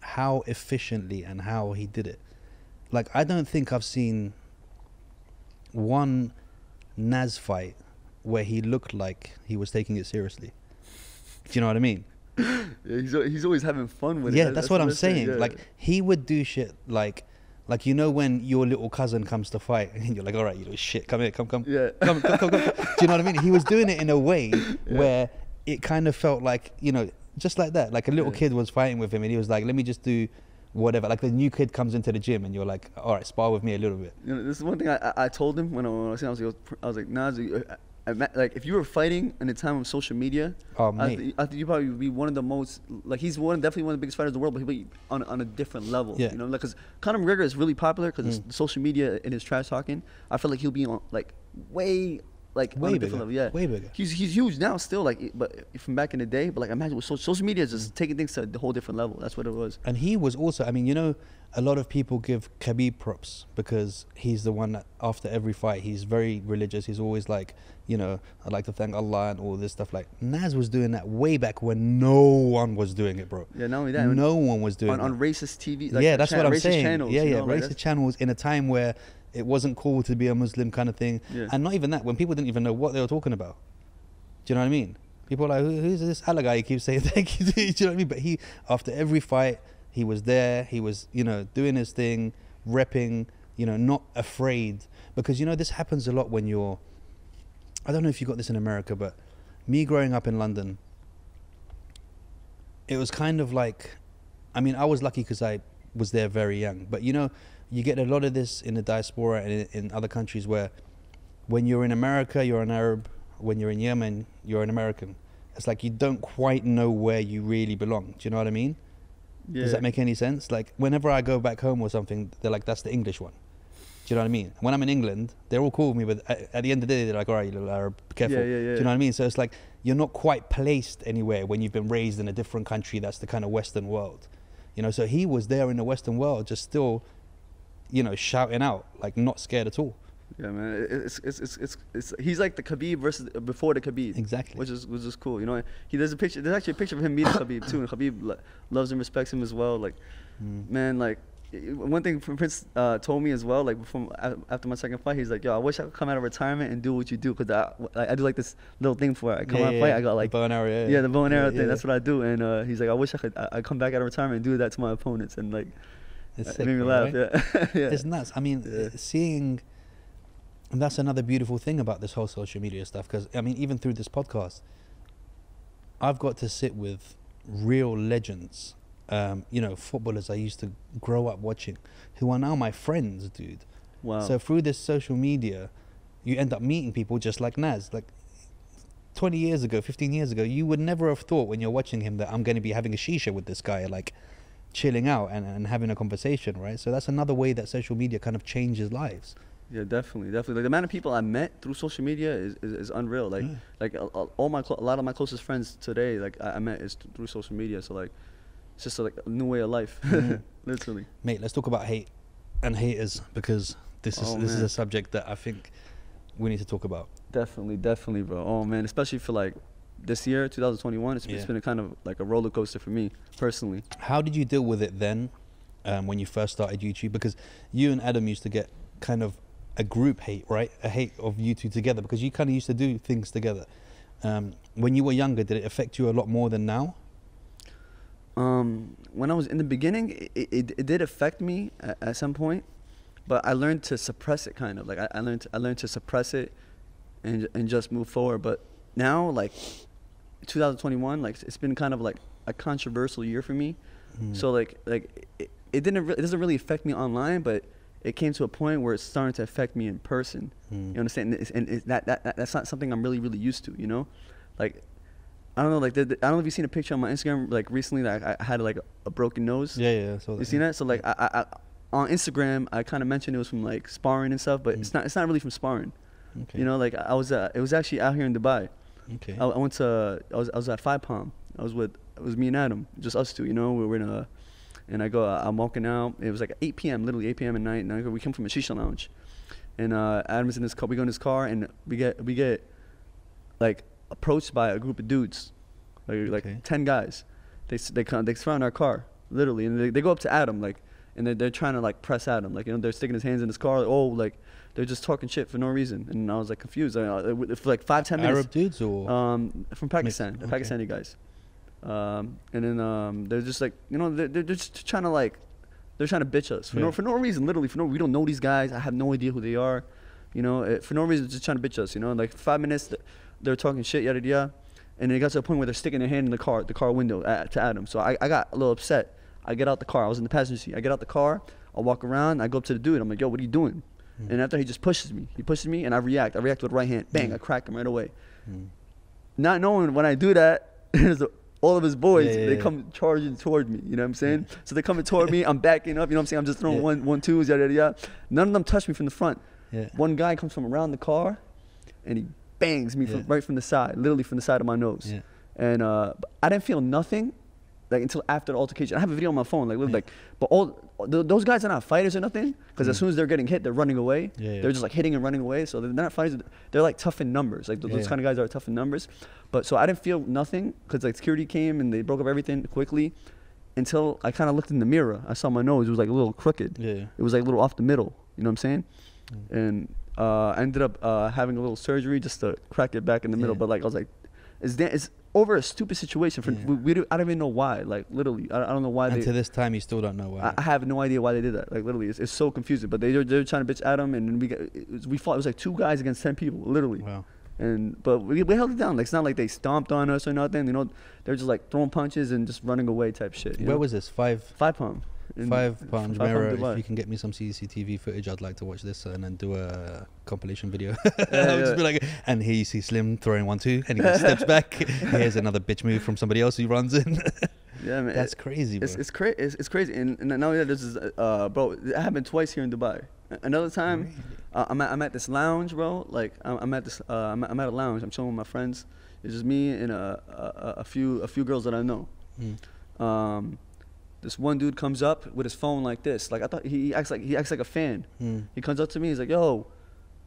S2: how efficiently and how he did it. Like, I don't think I've seen one Nas fight where he looked like he was taking it seriously. Do you know what I mean? <gasps>
S1: yeah, he's he's always having fun with it.
S2: yeah,
S1: That-
S2: that's, what I'm
S1: the
S2: saying.
S1: yeah.
S2: Like he would do shit like, like you know when your little cousin comes to fight <laughs> and you're like, all right, you little shit, come here, come, come,
S1: Yeah.
S2: come, come, come, come. Do you know what I mean? He was doing it in a way <laughs> where it kind of felt like you know, just like that. Like a little
S1: Yeah.
S2: kid was fighting with him and he was like, let me just do whatever. Like the new kid comes into the gym and you're like, all right, spar with me a little bit.
S1: You know, this is one thing I, I- I told him when I, when I was saying, I was like, I was like, Nas, you- I- I ma- like if you were fighting in the time of social media,
S2: Oh,
S1: I, th- I think you probably would be one of the most like he's one definitely one of the biggest fighters in the world, but he'd be on on a different level.
S2: Yeah.
S1: You know, like because Conor McGregor is really popular because
S2: Mm.
S1: social media and his trash talking. I feel like he'll be on like way like on
S2: Way
S1: a
S2: bigger.
S1: level. Yeah,
S2: Way bigger.
S1: He's he's huge now still, like but from back in the day. But like imagine with social, social media is just taking things to a whole different level. That's what it was.
S2: And he was also, I mean, you know, a lot of people give Khabib props because he's the one that after every fight, he's very religious. He's always like, you know, I'd like to thank Allah and all this stuff. Like Nas was doing that way back when no one was doing it, bro.
S1: Yeah, not only that,
S2: no one was doing
S1: on,
S2: it.
S1: on racist TV. Like
S2: yeah, that's what I'm
S1: racist
S2: saying.
S1: Channels,
S2: yeah,
S1: you
S2: yeah,
S1: know,
S2: racist
S1: that's-
S2: channels in a time where it wasn't cool to be a Muslim kind of thing,
S1: Yeah.
S2: and not even that when people didn't even know what they were talking about. Do you know what I mean? People were like, Who, who's this Allah guy? He keeps saying <laughs> thank you. to?" Do you know what I mean? But he, after every fight, he was there. He was, you know, doing his thing, repping. You know, not afraid because you know this happens a lot when you're. I don't know if you got this in America, but me growing up in London, it was kind of like, I mean, I was lucky because I was there very young. But you know, you get a lot of this in the diaspora and in, in other countries where, when you're in America, you're an Arab. When you're in Yemen, you're an American. It's like you don't quite know where you really belong. Do you know what I mean?
S1: Yeah.
S2: Does that make any sense? Like whenever I go back home or something, they're like, "That's the English one." Do you know what I mean? When I'm in England, they're all cool with me, but at, at the end of the day, they're like, "All right, you little Arab, be careful."
S1: Yeah, yeah,
S2: Do you know what I mean? So it's like you're not quite placed anywhere when you've been raised in a different country. That's the kind of Western world, you know. So he was there in the Western world, just still, you know, shouting out, like not scared at all.
S1: Yeah, man. It's, it's, it's, it's, it's, he's like the Khabib versus before the Khabib.
S2: Exactly.
S1: Which is which is cool. You know, he there's a picture. There's actually a picture of him meeting <coughs> Khabib too, and Khabib lo- loves and respects him as well. Like,
S2: Mm.
S1: man, like one thing Prince uh, told me as well. Like before after my second fight, he's like, "Yo, I wish I could come out of retirement and do what you do, cause I I, I do like this little thing for it. I come out and fight. I got like
S2: the bow and arrow. Yeah,
S1: yeah, the bow and arrow
S2: Yeah,
S1: thing.
S2: yeah.
S1: That's what I do. And uh, he's like, I wish I could. I, I come back out of retirement and do that to my opponents, and like,
S2: It's
S1: it
S2: sick,
S1: made me laugh.
S2: right?
S1: Yeah, <laughs> yeah.
S2: It's nuts. I mean,
S1: Yeah.
S2: seeing, and that's another beautiful thing about this whole social media stuff. Because I mean, even through this podcast, I've got to sit with real legends. Um, you know, footballers I used to grow up watching, who are now my friends, dude.
S1: wow.
S2: So through this social media, you end up meeting people just like Naz. Like 20 years ago, 15 years ago, you would never have thought when you're watching him that I'm going to be having a shisha with this guy, like chilling out and, and having a conversation, right? So that's another way that social media kind of changes lives.
S1: Yeah, definitely, definitely. Like the amount of people I met through social media is, is, is unreal. Like, like a- a- all my a lot of my closest friends today, like I, I met is th- through social media. So like, it's just like a new way of life,
S2: Mhm. <laughs>
S1: literally.
S2: Mate, let's talk about hate and haters because this is
S1: Oh,
S2: this is a subject that I think we need to talk about.
S1: Definitely, definitely, bro. Oh man, especially for like this year, 2021. It's, it's
S2: Yeah.
S1: been a kind of like a roller coaster for me personally.
S2: How did you deal with it then, um, when you first started YouTube? Because you and Adam used to get kind of a group hate, right? A hate of you two together because you kind of used to do things together. Um, when you were younger, did it affect you a lot more than now?
S1: Um, when I was in the beginning, it, it, it did affect me at, at some point, but I learned to suppress it kind of like I, I learned to, I learned to suppress it and and just move forward. But now like 2021, like it's been kind of like a controversial year for me.
S2: Mm.
S1: So like like it, it didn't re- it doesn't really affect me online, but it came to a point where it's starting to affect me in person.
S2: Mm.
S1: You understand? And, it's, and it's that, that that that's not something I'm really really used to. You know, like I don't know. Like the, the- I don't know if you've seen a picture on my Instagram like recently that I, I had like a, a broken nose.
S2: Yeah, yeah. So
S1: You seen that? So like I, I, I on Instagram I kind of mentioned it was from like sparring and stuff, but
S2: Mm.
S1: it's not it's not really from sparring.
S2: Okay.
S1: You know, like I was uh, it was actually out here in Dubai.
S2: Okay.
S1: I, I went to I was I was at Five Palm. I was with it was me and Adam, just us two. You know, we were in a, and I go I'm walking out. It was like 8 p.m. literally 8 p.m. at night. And I go, we come from a shisha lounge, and uh, Adam's in his car. We go in his car and we get we get like approached by a group of dudes, like
S2: Okay.
S1: like 10 guys. They they come they surround our car literally, and they, they go up to Adam like, and they're, they're trying to like press Adam like you know they're sticking his hands in his car. Like, oh like. They're just talking shit for no reason, and I was like confused. I, I, for like five, ten minutes,
S2: Arab dudes or
S1: um, from Pakistan,
S2: okay.
S1: Pakistani guys. Um, and then um, they're just like, you know, they're, they're just trying to like, they're trying to bitch us for no for no reason, literally for no. We don't know these guys. I have no idea who they are. You know, eh, for no reason, just trying to bitch us. You know, like five minutes, they're talking shit, yada yada, and then it got to a point where they're sticking their hand in the car, the car window at, to Adam. So I, I got a little upset. I get out the car. I was in the passenger seat. I get out the car. I walk around. I go up to the dude. I'm like, yo, what are you doing?
S2: Mm.
S1: And after he just pushes me, he pushes me, and I react. I react with right hand. Bang!
S2: Mm.
S1: I crack him right away
S2: Mm.
S1: not knowing when I do that, <laughs> there's a- all of his boys,
S2: Yeah, yeah,
S1: they come charging toward me. You know what I'm saying? So they're coming toward me. I'm backing up. You know what I'm saying? I'm just throwing one, one, twos, yada, yada, yada. None of them touch me from the front.
S2: Yeah.
S1: One guy comes from around the car, and he bangs me from, right from the side, literally from the side of my nose.
S2: Yeah.
S1: And uh, I didn't feel nothing, like until after the altercation. I have a video on my phone, like, like, but all th- those guys are not fighters or nothing, because as
S2: Mm.
S1: soon as they're getting hit, they're running away.
S2: Yeah, yeah.
S1: They're just like hitting and running away. So they're not fighters. They're like tough in numbers. Like th-
S2: Yeah,
S1: those kind of guys are tough in numbers. But so I didn't feel nothing, because like security came and they broke up everything quickly, until I kind of looked in the mirror. I saw my nose. It was like a little crooked.
S2: Yeah.
S1: It was like a little off the middle. You know what I'm saying?
S2: Mm.
S1: And uh, I ended up uh, having a little surgery just to crack it back in the middle. But like I was like, it's da- it's over a stupid situation. For
S2: Yeah.
S1: we, we do, I don't even know why. Like literally, I, I don't know why
S2: And
S1: they.
S2: to this time, you still don't know why.
S1: I, I have no idea why they did that. Like literally, it's, it's so confusing. But they they're, they're trying to bitch at him, and we got, was, we fought. It was like two guys against ten people, literally.
S2: wow.
S1: And but we, we held it down. Like it's not like they stomped on us or nothing. You know, they're just like throwing punches and just running away type shit.
S2: Where
S1: know?
S2: was this? Five.
S1: five Palm?
S2: Five Palm
S1: Dubai.
S2: If you can get me some CCTV footage, I'd like to watch this and then do a compilation video.
S1: Yeah, <laughs> yeah.
S2: like, and here you see Slim throwing one two, and he steps back. <laughs> <laughs> Here's another bitch move from somebody else who runs in.
S1: Yeah, man.
S2: That's
S1: it-
S2: crazy, bro.
S1: It's it's, cra- it's it's crazy, and, and now that this is uh, bro, it happened twice here in Dubai. Another time,
S2: Really?
S1: uh, I'm at I'm at this lounge, bro. Like I'm, I'm at this uh, I'm, at, I'm at a lounge. I'm chilling with my friends. It's just me and a, a, a few a few girls that I know.
S2: Mm.
S1: Um, this one dude comes up with his phone like this. Like I thought he, acts like he acts like a fan.
S2: Mm.
S1: He comes up to me. He's like, "Yo,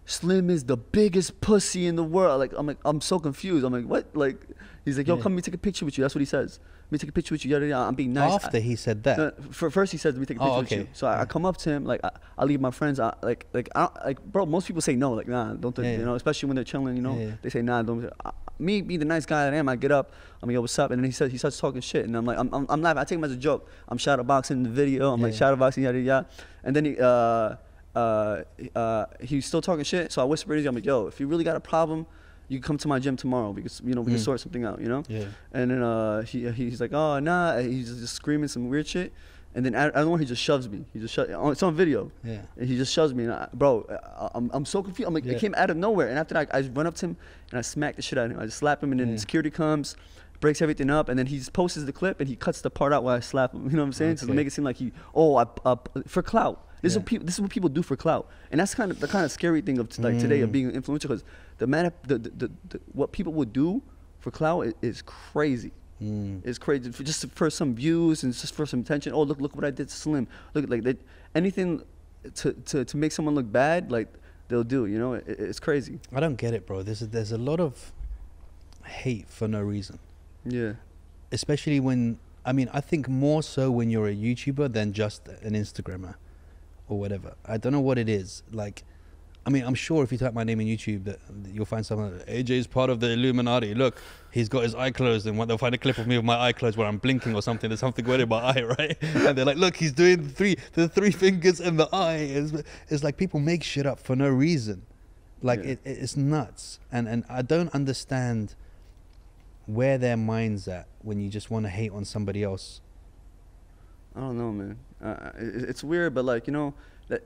S1: Slim is the biggest pussy in the world." Like I'm like I'm so confused. I'm like, "What?" Like he's like, "Yo,
S2: Yeah.
S1: come let me take a picture with you." That's what he says. Let me take a picture with you. Yada yada. I'm being nice.
S2: After he said that,
S1: No, for first he says, "Let me take a picture
S2: Oh,
S1: with you." So I, I come up to him, like I, I leave my friends, I, like like I, like bro. Most people say no, like nah, don't do-
S2: Yeah,
S1: you know, especially when they're chilling, you know.
S2: Yeah, yeah.
S1: They say nah, don't. I, me, be the nice guy that I am. I get up, I'm like, yo, what's up? And then he says he starts talking shit, and I'm like, I'm, I'm, I'm laughing. I take him as a joke. I'm shadow boxing the video. I'm
S2: Yeah,
S1: like
S2: yeah.
S1: shadow boxing, yada yada. And then he, uh, uh, uh, he's still talking shit. So I whisper to him, I'm like, yo, if you really got a problem, you can come to my gym tomorrow because you know we can
S2: Mm.
S1: sort something out, you know.
S2: yeah,
S1: And then uh, he he's like, oh nah, he's just screaming some weird shit. And then I, I don't know, he just shoves me. He just sho- oh, it's on video.
S2: yeah,
S1: And he just shoves me, and I, bro, I, I'm, I'm so confused. I'm like,
S2: Yeah.
S1: it came out of nowhere. And after that, I just run up to him and I smack the shit out of him. I just slap him, and then
S2: Yeah.
S1: security comes, breaks everything up, and then he just posts the clip and he cuts the part out while I slap him. <laughs> You know what I'm saying? So to make it seem like he, oh, I, uh, for clout. This is
S2: Yeah.
S1: what people. This is what people do for clout, and that's kind of the kind of scary thing of t- like today of
S2: Mm.
S1: being influential because the man, the, the, the, the what people would do for clout is, is crazy.
S2: Mm.
S1: It's crazy for just for some views and just for some attention. Oh, look, look what I did to Slim. Look, like they, anything to, to to make someone look bad, like they'll do. You know, it, it's crazy.
S2: I don't get it, bro. There's a, there's a lot of hate for no reason.
S1: Yeah,
S2: especially when I mean I think more so when you're a YouTuber than just an Instagrammer or whatever. I don't know what it is. Like, I mean, I'm sure if you type my name in YouTube, that that you'll find someone. AJ is part of the Illuminati. Look, he's got his eye closed, and they'll find a clip of me with my eye closed where I'm blinking or something. There's something going in my eye, <laughs> right? And they're like, "Look, he's doing the three, the three fingers and the eye." It's, it's like people make shit up for no reason. Like
S1: Yeah.
S2: it, it's nuts, and and I don't understand where their minds at when you just want to hate on somebody else.
S1: I don't know, man. Uh, it, it's weird, but like you know, the,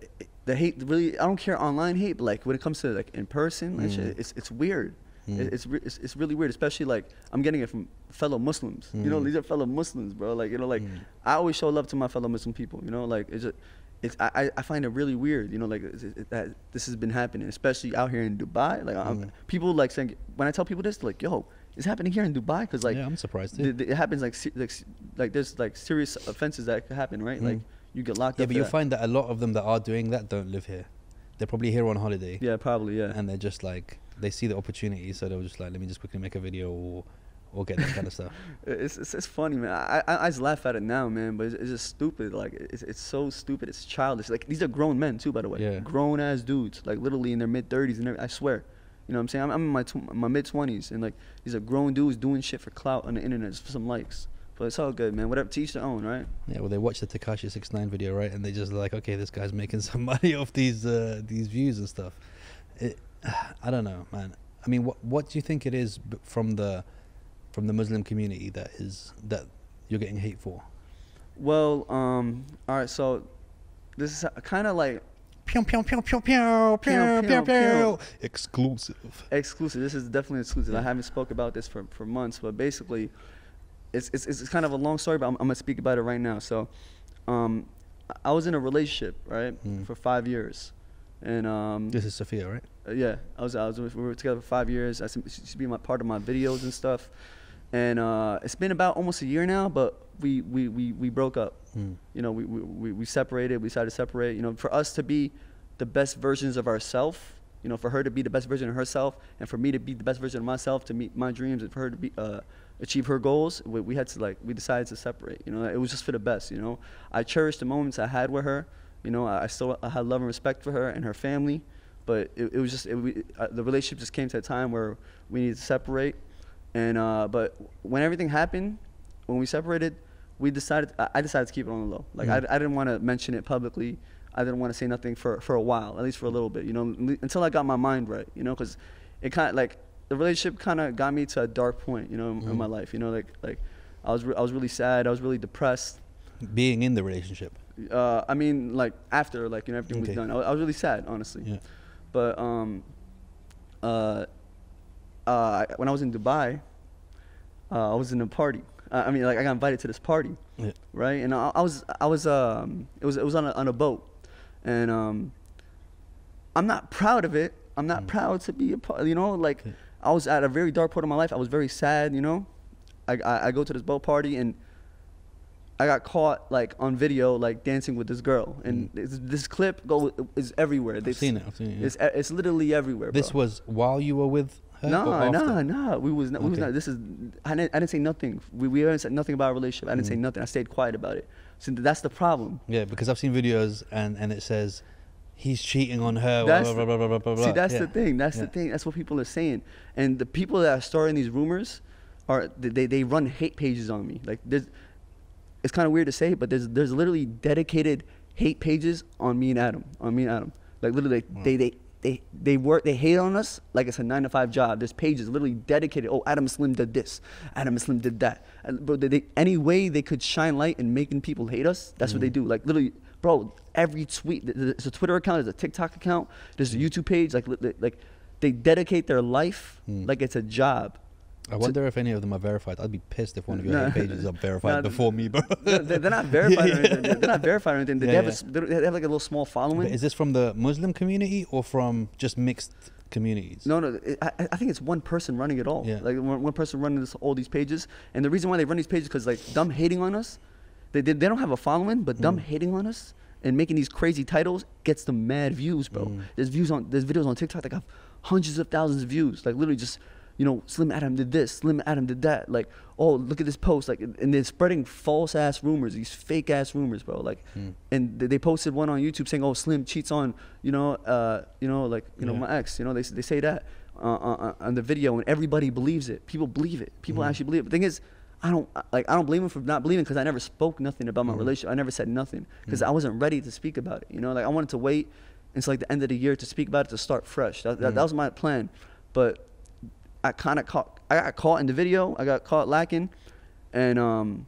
S1: the hate really. I don't care online hate, but like when it comes to like in person,
S2: Mm.
S1: shit, it's it's weird.
S2: Mm.
S1: It's, it's it's really weird, especially like I'm getting it from fellow Muslims. You know,
S2: Mm.
S1: these are fellow Muslims, bro. Like you know, like
S2: Mm.
S1: I always show love to my fellow Muslim people. You know, like it's just, it's I, I- find it really weird. You know, like it's, it, that this has been happening, especially out here in Dubai. Like I'm,
S2: Mm.
S1: people like saying when I tell people this, like yo, it's happening here in Dubai because like
S2: yeah, I'm surprised too.
S1: th- th- it happens like like like there's like serious offenses that could happen, right?
S2: Mm.
S1: Like you get locked
S2: yeah,
S1: up.
S2: but
S1: for
S2: you'll find that a lot of them that are doing that don't live here. They're probably here on holiday,
S1: Yeah, probably. Yeah.
S2: and they're just like they see the opportunity, so they'll just like, let me just quickly make a video or or get that kind of stuff. <laughs>
S1: It's, it's it's funny, man. I, I I just laugh at it now, man. But it's, it's just stupid. Like it's it's so stupid. It's childish. Like these are grown men too, by the way.
S2: Yeah.
S1: Grown ass dudes, like literally in their mid thirties, and I swear. You know what I'm saying? I'm, I'm in my tw- my mid twenties, and like these are grown dudes doing shit for clout on the internet just for some likes. But it's all good, man. Whatever, to each their own, right?
S2: Yeah, well, they watch the Tekashi Six Nine video, right? And they just like, okay, this guy's making <laughs> some money off these uh, these views and stuff. It, <sighs> I don't know, man. I mean, what what do you think it is from the from the Muslim community that is that you're getting hate for?
S1: Well, um, all right. So this is kind of like
S2: Pew pew pew pew pew
S1: Pew, pew, pew.
S2: Exclusive.
S1: exclusive. This is definitely exclusive. I haven't spoke about this for, for months, but basically, it's, it's it's kind of a long story, but I'm, I'm gonna speak about it right now. So, um, I- was in a relationship right
S2: Mm.
S1: for five years, and um,
S2: This is Sophia, right?
S1: Uh, yeah, I was. I was. with- We were together for five years. I used to be my part of my videos and stuff. And uh, it's been about almost a year now, but we we, we, we broke up.
S2: Mm.
S1: You know, we, we, we, we separated. We decided to separate. You know, for us to be the best versions of ourselves. You know, for her to be the best version of herself, and for me to be the best version of myself, to meet my dreams, and for her to be uh, achieve her goals, we, we had to like we decided to separate. You know, it was just for the best. You know, I cherished the moments I had with her. You know, I, I still I had love and respect for her and her family, but it, it was just it, we, uh, the relationship just came to a time where we needed to separate. And uh, but when everything happened, when we separated, we decided I I decided to keep it on the low. Like
S2: Mm.
S1: I, I didn't want to mention it publicly. I didn't want to say nothing for for a while, at least for a little bit. You know, until I got my mind right. You know, because it kind of like the relationship kind of got me to a dark point. You know, in, in my
S2: Mm.
S1: life. You know, like like I was re- I was really sad. I was really depressed.
S2: Being in the relationship.
S1: Uh, I mean, like after like you know everything
S2: Okay.
S1: was done, I, was- I was really sad, honestly.
S2: Yeah.
S1: But um, uh, uh, when I was in Dubai, uh, I was in a party. I mean, like I got invited to this party,
S2: Yeah.
S1: right? And I, I was, I was, um, it was, it was on a, on a boat, and um, I'm not proud of it. I'm not
S2: Mm.
S1: proud to be a part. You know, like
S2: Yeah.
S1: I was at a very dark point of my life. I was very sad. You know, I, I, I go to this boat party and. I got caught like on video, like dancing with this girl, and this, this clip go is everywhere.
S2: Mm. I've
S1: It's-
S2: seen it. I've seen it. yeah.
S1: It's it's literally everywhere.
S2: This
S1: bro.
S2: was while you were with her.
S1: Nah,
S2: after?
S1: nah, nah. We was, not, we was not. This is. I didn't. I didn't say nothing. We we haven't said nothing about our relationship. I didn't say
S2: Mhm.
S1: nothing. I stayed quiet about it. So that's the problem.
S2: Yeah, because I've seen videos and and it says he's cheating on her.
S1: That's
S2: blah, blah, blah, blah, blah,
S1: See, that's
S2: yeah.
S1: the thing. That's the thing. That's what people are saying. And the people that are starting these rumors are they they run hate pages on me. Like there's, it's kind of weird to say, but there's there's literally dedicated hate pages on me and Adam. On me and Adam. Like literally,
S2: Wow.
S1: they they. They, they work they hate on us like it's a nine to five job. There's pages literally dedicated. Oh, Adam Slim did this. Adam Slim did that. And, bro, they, any way they could shine light in making people hate us, that's what they
S2: Mm.
S1: do. Like literally, bro. Every tweet. th- th- There's a Twitter account. There's a TikTok account. There's a YouTube page. Like li- li- like they dedicate their life
S2: Mm.
S1: like it's a job.
S2: I wonder if any of them are verified. I'd be pissed if one of your <laughs>
S1: Nah.
S2: pages are verified
S1: Nah,
S2: before me, bro. <laughs>
S1: they're, not verified <laughs>
S2: Yeah,
S1: or anything. They're not verified or anything. They,
S2: Yeah,
S1: have a
S2: yeah.
S1: they have like a little small
S2: But
S1: following.
S2: is this from the Muslim community or from just mixed communities?
S1: No, no. It, I, I think it's one person running it all.
S2: Yeah.
S1: Like one, one person running this, all these pages. And the reason why they run these pages because like them hating on us, they, they they don't have a following, but them
S2: Mm.
S1: hating on us and making these crazy titles gets them mad views, bro.
S2: Mm.
S1: There's views on there's videos on TikTok that have hundreds of thousands of views. Like literally just. You know, Slim Adam did this, Slim Adam did that. Like, oh, look at this post. Like, and they're spreading false ass rumors, these fake ass rumors, bro. Like,
S2: Mm.
S1: and th- they posted one on YouTube saying, "Oh, Slim cheats on you know, uh, you know, like you know my ex." You know, they they say that uh, uh, uh, on the video, and everybody believes it. People believe it. People
S2: Mhm.
S1: actually believe it. The thing is, I don't like I don't blame him for not believing because I never spoke nothing about my
S2: Mhm.
S1: relationship. I never said nothing because
S2: Mhm.
S1: I wasn't ready to speak about it. You know, like I wanted to wait until like the end of the year to speak about it to start fresh. That that, that
S2: Mhm.
S1: was my plan, but I kind of caught. I got caught in the video. I got caught lacking, and um.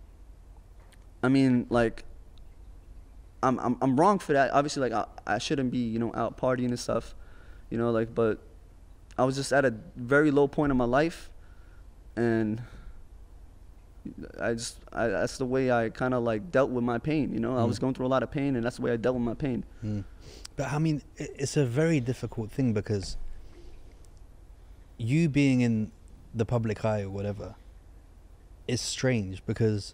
S1: I mean, like, I'm I'm I'm wrong for that. Obviously, like I, I shouldn't be, you know, out partying and stuff, you know, like. But I was just at a very low point in my life, and I just I, that's the way I kind of like dealt with my pain. You know, I was
S2: Mm.
S1: going through a lot of pain, and that's the way I dealt with my pain.
S2: Mm. But I mean, it's a very difficult thing because you being in the public eye or whatever is strange because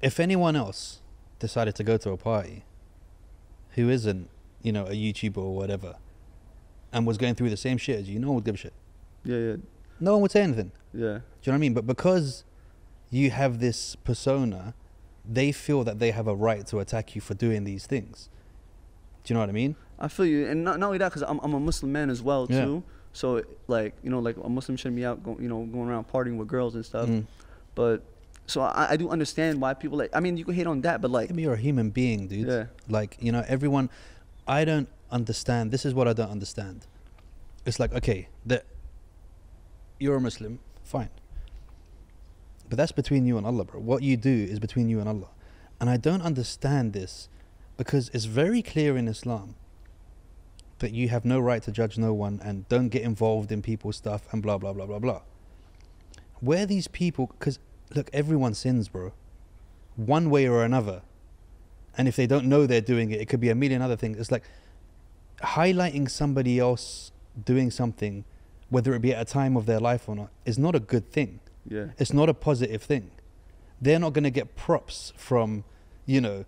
S2: if anyone else decided to go to a party who isn't, you know, a YouTuber or whatever and was going through the same shit as you, no one would give a shit.
S1: Yeah, yeah,
S2: No one would say anything.
S1: yeah.
S2: Do you know what I mean? But because you have this persona, they feel that they have a right to attack you for doing these things. Do you know what I mean?
S1: I feel you, and not, not only that, because I'm I'm a Muslim man as well
S2: Yeah.
S1: too. So like you know, like a Muslim shouldn't be out, go, you know, going around partying with girls and stuff.
S2: Mm.
S1: But so I, I do understand why people like. I mean, you can hate on that, but like,
S2: Yeah, but you're a human being, dude.
S1: Yeah.
S2: Like, you know, everyone I don't understand this is what I don't understand. It's like, okay, that you're a Muslim, fine. But that's between you and Allah, bro. What you do is between you and Allah. And I don't understand this because it's very clear in Islam that you have no right to judge no one and don't get involved in people's stuff and blah blah blah blah blah. Where these people cuz look, everyone sins, bro. One way or another. And if they don't know they're doing it, it could be a million other things. It's like highlighting somebody else doing something, whether it be at a time of their life or not, is not a good thing.
S1: Yeah.
S2: It's not a positive thing. They're not going to get props from, you know,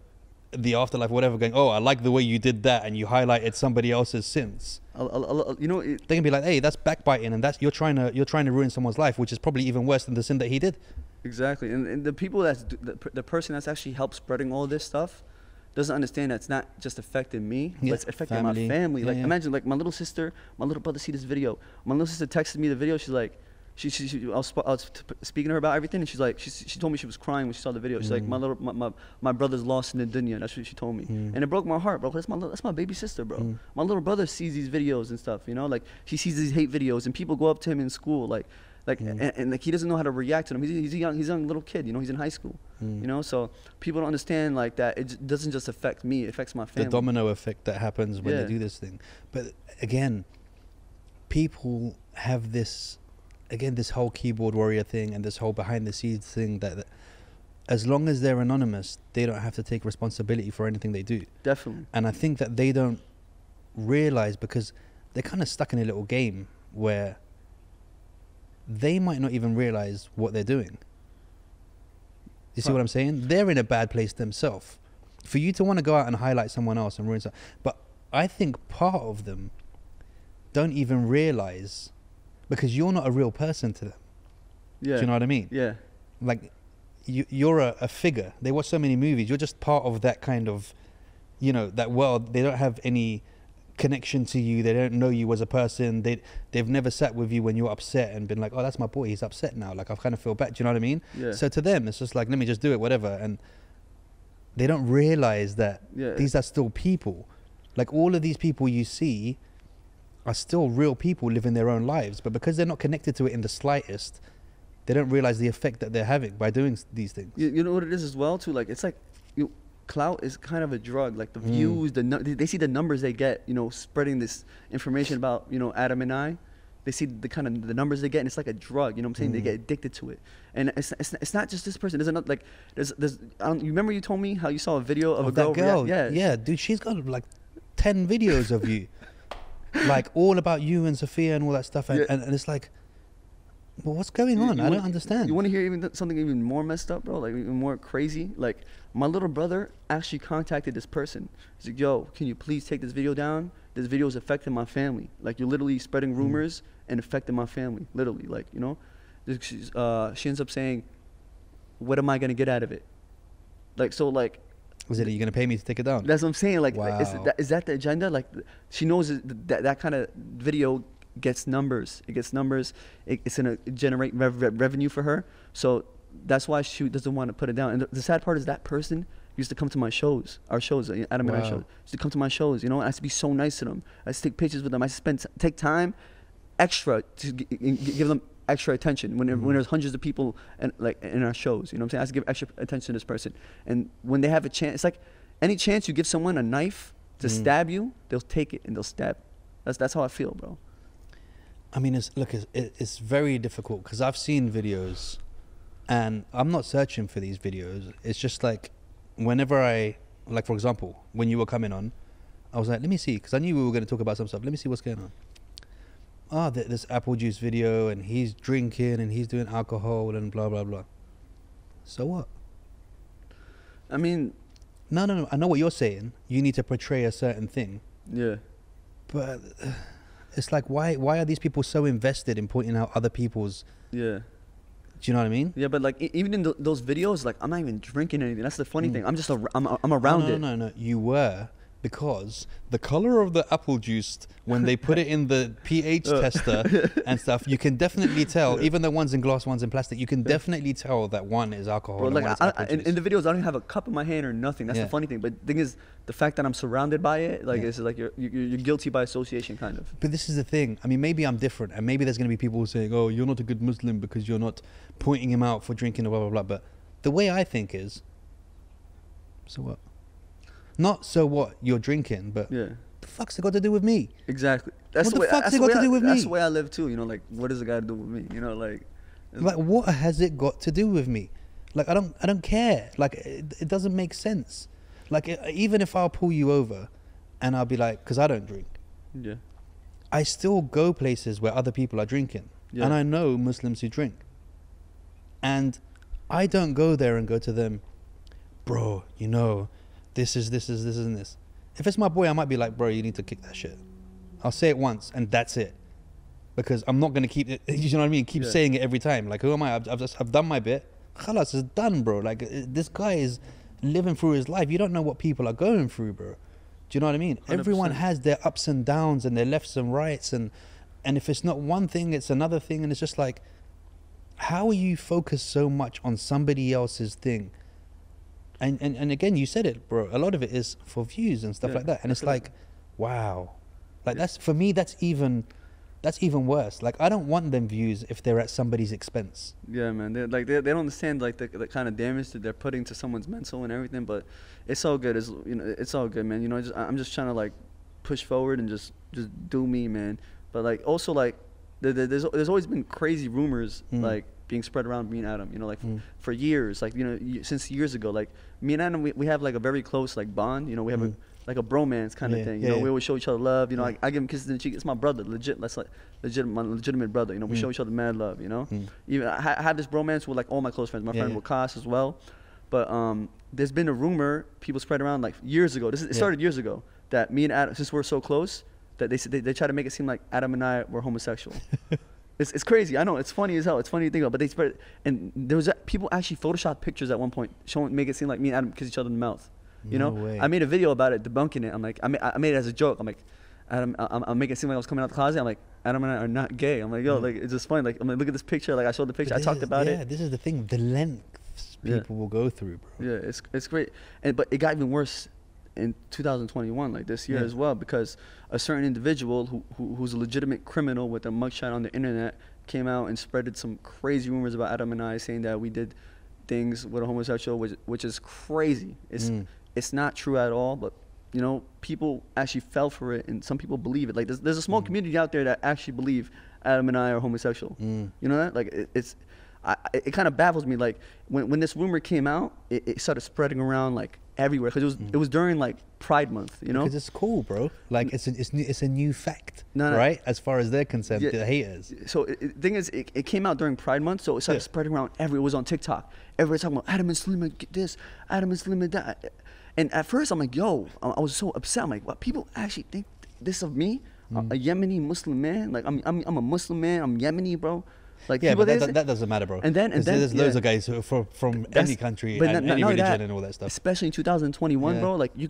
S2: the afterlife, whatever, going, oh, I like the way you did that and you highlighted somebody else's sins.
S1: I'll, I'll, I'll- you know, it,
S2: they can be like, hey, that's backbiting, and that's you're trying to you're trying to ruin someone's life, which is probably even worse than the sin that he did.
S1: Exactly, and, and the people that's the, the person that's actually helped spreading all this stuff doesn't understand that it's not just affecting me,
S2: Yeah,
S1: but it's affecting
S2: family.
S1: my family.
S2: Yeah,
S1: like
S2: yeah.
S1: imagine, like my little sister, my little brother see this video. My little sister texted me the video. She's like, she, she, she I was, sp- I was t- speaking to her about everything, and she's like, she, she told me she was crying when she saw the video. She's like, my
S2: Mm.
S1: little, my, my, my brother's lost in the dunya. That's what she told me,
S2: Mm.
S1: and it broke my heart, bro. That's my, little, that's my baby sister, bro.
S2: Mm.
S1: My little brother sees these videos and stuff, you know, like he sees these hate videos, and people go up to him in school, like, like,
S2: Mm.
S1: and, and like he doesn't know how to react to them. He's, he's a young, he's a young little kid, you know, he's in high school,
S2: Mm.
S1: you know. So people don't understand like that. It j- doesn't just affect me; it affects my family.
S2: the domino effect that happens when
S1: Yeah.
S2: they do this thing. But again, people have this again this whole keyboard warrior thing and this whole behind the scenes thing that, that as long as they're anonymous, they don't have to take responsibility for anything they do.
S1: Definitely.
S2: And I think that they don't realize because they're kind of stuck in a little game where they might not even realize what they're doing. You see
S1: Huh.
S2: what I'm saying? They're in a bad place themselves. For you to want to go out and highlight someone else and ruin something, but I think part of them don't even realize because you're not a real person to them.
S1: Yeah.
S2: Do you know what I mean?
S1: Yeah.
S2: like you, you're a, a figure. They watch so many movies. You're just part of that kind of, you know, that world. They don't have any connection to you. They don't know you as a person. They they've never sat with you when you're upset and been like, oh, that's my boy. He's upset now. Like I kind of feel bad. Do you know what I mean?
S1: Yeah.
S2: So to them, it's just like let me just do it, whatever. And they don't realize that
S1: Yeah.
S2: these are still people. Like all of these people you see are still real people living their own lives, but because they're not connected to it in the slightest, they don't realize the effect that they're having by doing these things.
S1: You, you know what it is as well too. Like it's like, you, clout is kind of a drug. Like the
S2: Mm.
S1: views, the nu- they, they see the numbers they get. You know, spreading this information about you know Adam and I. They see the kind of the numbers they get, and it's like a drug. You know what I'm saying? They
S2: Mm.
S1: get addicted to it, and it's, it's, it's not just this person. There's another like there's there's. I don't, you remember you told me how you saw a video of,
S2: Of
S1: a girl?
S2: that girl,
S1: react-
S2: yeah, dude, she's got like ten videos of you, <laughs> like all about you and Sophia and all that stuff, and,
S1: Yeah.
S2: and, and it's like, well, what's going on?
S1: you
S2: I
S1: wanna-
S2: don't understand.
S1: You want to hear even th- something even more messed up, bro? Like even more crazy? Like my little brother actually contacted this person. He's like, "Yo, can you please take this video down? This video is affecting my family. Like you're literally spreading rumors and affecting my family. Literally, like you know." Uh, she ends up saying, "What am I gonna get out of it?" Like so, like
S2: Was it? Are you gonna pay me to take it down?
S1: that's what I'm saying. Like, like, is, that, is that the agenda? Like, she knows that that, kind of video gets numbers. It gets numbers. It, it's gonna generate rev- rev- revenue for her. So that's why she doesn't want to put it down. And the, the sad part is that person used to come to my shows, our shows, uh, Adam and I
S2: Wow.
S1: shows. Used to come to my shows. You know, and I used to be so nice to them. I used to take pictures with them. I used to spend take time, extra to give them extra attention when, there- when there's hundreds of people and like in our shows. You know what I'm saying? I have to give extra attention to this person. And when they have a chance, it's like any chance you give someone a knife to
S2: Mm.
S1: stab you, they'll take it and they'll stab. That's that's how I feel, bro.
S2: I mean, it's look, it's, it's very difficult because I've seen videos, and I'm not searching for these videos. It's just like whenever I, like for example, when you were coming on, I was like, let me see, because I knew we were going to talk about some stuff. Let me see what's going on. Ah, th- this apple juice video, and he's drinking, and he's doing alcohol, and blah blah blah. So what?
S1: I mean,
S2: No, no, no. I know what you're saying. You need to portray a certain thing,
S1: yeah,
S2: but <sighs> it's like, why? Why are these people so invested in pointing out other people's?
S1: yeah,
S2: Do you know what I mean?
S1: yeah. But like even in th- those videos, like I'm not even drinking anything. That's the funny
S2: Mm.
S1: thing. I'm just a, I'm I'm around
S2: no, no,
S1: it.
S2: No, no, You were because the color of the apple juice when they put it in the pH
S1: Uh.
S2: tester and stuff, you can definitely tell. Even the ones in glass, ones in plastic, you can definitely tell that one is alcohol.
S1: Bro,
S2: and
S1: like I, I, in, in the videos, I don't even have a cup in my hand or nothing. That's
S2: Yeah.
S1: the funny thing. But the thing is, the fact that I'm surrounded by it, like
S2: Yeah.
S1: it's like you're, you're you're guilty by association, kind of.
S2: But this is the thing. I mean, maybe I'm different, and maybe there's going to be people saying, "Oh, you're not a good Muslim because you're not pointing him out for drinking," the blah blah blah. But the way I think is, so what? Not so what you're drinking, but
S1: Yeah,
S2: the fuck's it got to do with me?
S1: exactly. That's
S2: What
S1: the
S2: the
S1: way.
S2: fuck's it got to
S1: I-
S2: do with
S1: That's
S2: me?
S1: the way I live too. You know, like what does it got to do with me? You know, like.
S2: Like, what has it got to do with me? Like, I don't, I don't care. Like, it, it doesn't make sense. Like, e- even if I'll pull you over, and I'll be like, because I don't drink,
S1: Yeah.
S2: I still go places where other people are drinking,
S1: Yeah.
S2: and I know Muslims who drink, and I don't go there and go to them, bro. You know, this is this is this is and this. If it's my boy, I might be like, bro, you need to kick that shit. I'll say it once and that's it, because I'm not gonna keep it. <laughs> You know what I mean? Keep
S1: Yeah.
S2: saying it every time. Like, who am I? I've, I've just I've done my bit. Khalas, it's done, bro. Like, uh, this guy is living through his life. You don't know what people are going through, bro. Do you know what I mean? Everyone
S1: 100%.
S2: has their ups and downs and their lefts and rights, and and if it's not one thing, it's another thing, and it's just like, how are you focused so much on somebody else's thing? And and and again, you said it, bro. A lot of it is for views and stuff
S1: Yeah,
S2: like that, and it's like, wow, like
S1: Yeah.
S2: that's for me. That's even that's even worse. Like I don't want them views if they're at somebody's expense.
S1: Yeah, man. They like they, they don't understand like the, the kind of damage that they're putting to someone's mental and everything. But it's all good. It's you know it's all good, man. You know, just, I'm just trying to like push forward and just just do me, man. But like also like there, there- there's there's always been crazy rumors
S2: Mm.
S1: like being spread around me and Adam. You know, like
S2: Mm.
S1: for years, like you know y- since years ago. Like me and Adam, we, we have like a very close like bond. You know, we have
S2: Mm.
S1: a like a bromance kind
S2: Yeah,
S1: of thing. You
S2: yeah,
S1: know,
S2: yeah.
S1: we always show each other love. You know,
S2: Yeah.
S1: I, I give him kisses in the cheek. It's my brother, legit. That's like legit, my legitimate brother. You know, we
S2: Mm.
S1: show each other mad love. You know,
S2: Mm.
S1: even I, ha- I have this bromance with like all my close friends. My friend. Wakas as well. But um, there's been a rumor people spread around like years ago. This is, it started years ago that me and Adam, since we're so close, that they they, they try to make it seem like Adam and I were homosexual. <laughs> it's, it's crazy. I know it's funny as hell. It's funny to think about. But they spread and there was a, people actually photoshopped pictures at one point showing make it seem like me and Adam kiss each other in the mouth. You
S2: No
S1: know,
S2: way.
S1: I made a video about it debunking it. I'm like, I made, I made it as a joke. I'm like, Adam, I'm, I'm making it seem like I was coming out the closet. I'm like, Adam and I are not gay. I'm like, yo,
S2: Mm.
S1: like it's just funny. Like I'm like, look at this picture. Like I showed the picture. I talked
S2: is-
S1: about
S2: yeah,
S1: it.
S2: Yeah, this is the thing. The lengths
S1: Yeah.
S2: people will go through, bro.
S1: Yeah, it's it's great, and but it got even worse in 2021, like this year
S2: Yeah.
S1: as well, because a certain individual who, who who's a legitimate criminal with a mugshot on the internet came out and spreaded some crazy rumors about Adam and I, saying that we did things with a homosexual, which which is crazy. It's
S2: Mm.
S1: it's not true at all, but you know, people actually fell for it, and some people believe it. Like there's there's a small
S2: Mm.
S1: community out there that actually believe Adam and I are homosexual.
S2: Mm.
S1: You know that? Like it, it's, I, it kind of baffles me. Like when when this rumor came out, it, it started spreading around like everywhere because it was
S2: Mm.
S1: it was during like Pride Month. You know?
S2: because it's cool, bro. Like it's a, it's new, it's a new fact,
S1: No, no.
S2: right? As far as they're concerned,
S1: Yeah.
S2: the haters.
S1: So it- thing is, it, it came out during Pride Month, so it started
S2: Yeah.
S1: spreading around everywhere. It was on TikTok. Everybody talking about Adam and Slim get this, Adam and Slim that. And at first, I'm like, yo, I was so upset. I'm like, what? People actually think this of me, a,
S2: Mm.
S1: a Yemeni Muslim man? Like, I'm, I'm, I'm a Muslim man. I'm Yemeni, bro. Like,
S2: Yeah, but that, that, that doesn't matter, bro.
S1: And then- and then-
S2: there's loads of guys who are from, from any country
S1: but
S2: and
S1: not-
S2: any religion
S1: that,
S2: and all that stuff.
S1: Especially in 2021,
S2: Yeah.
S1: bro. Like you,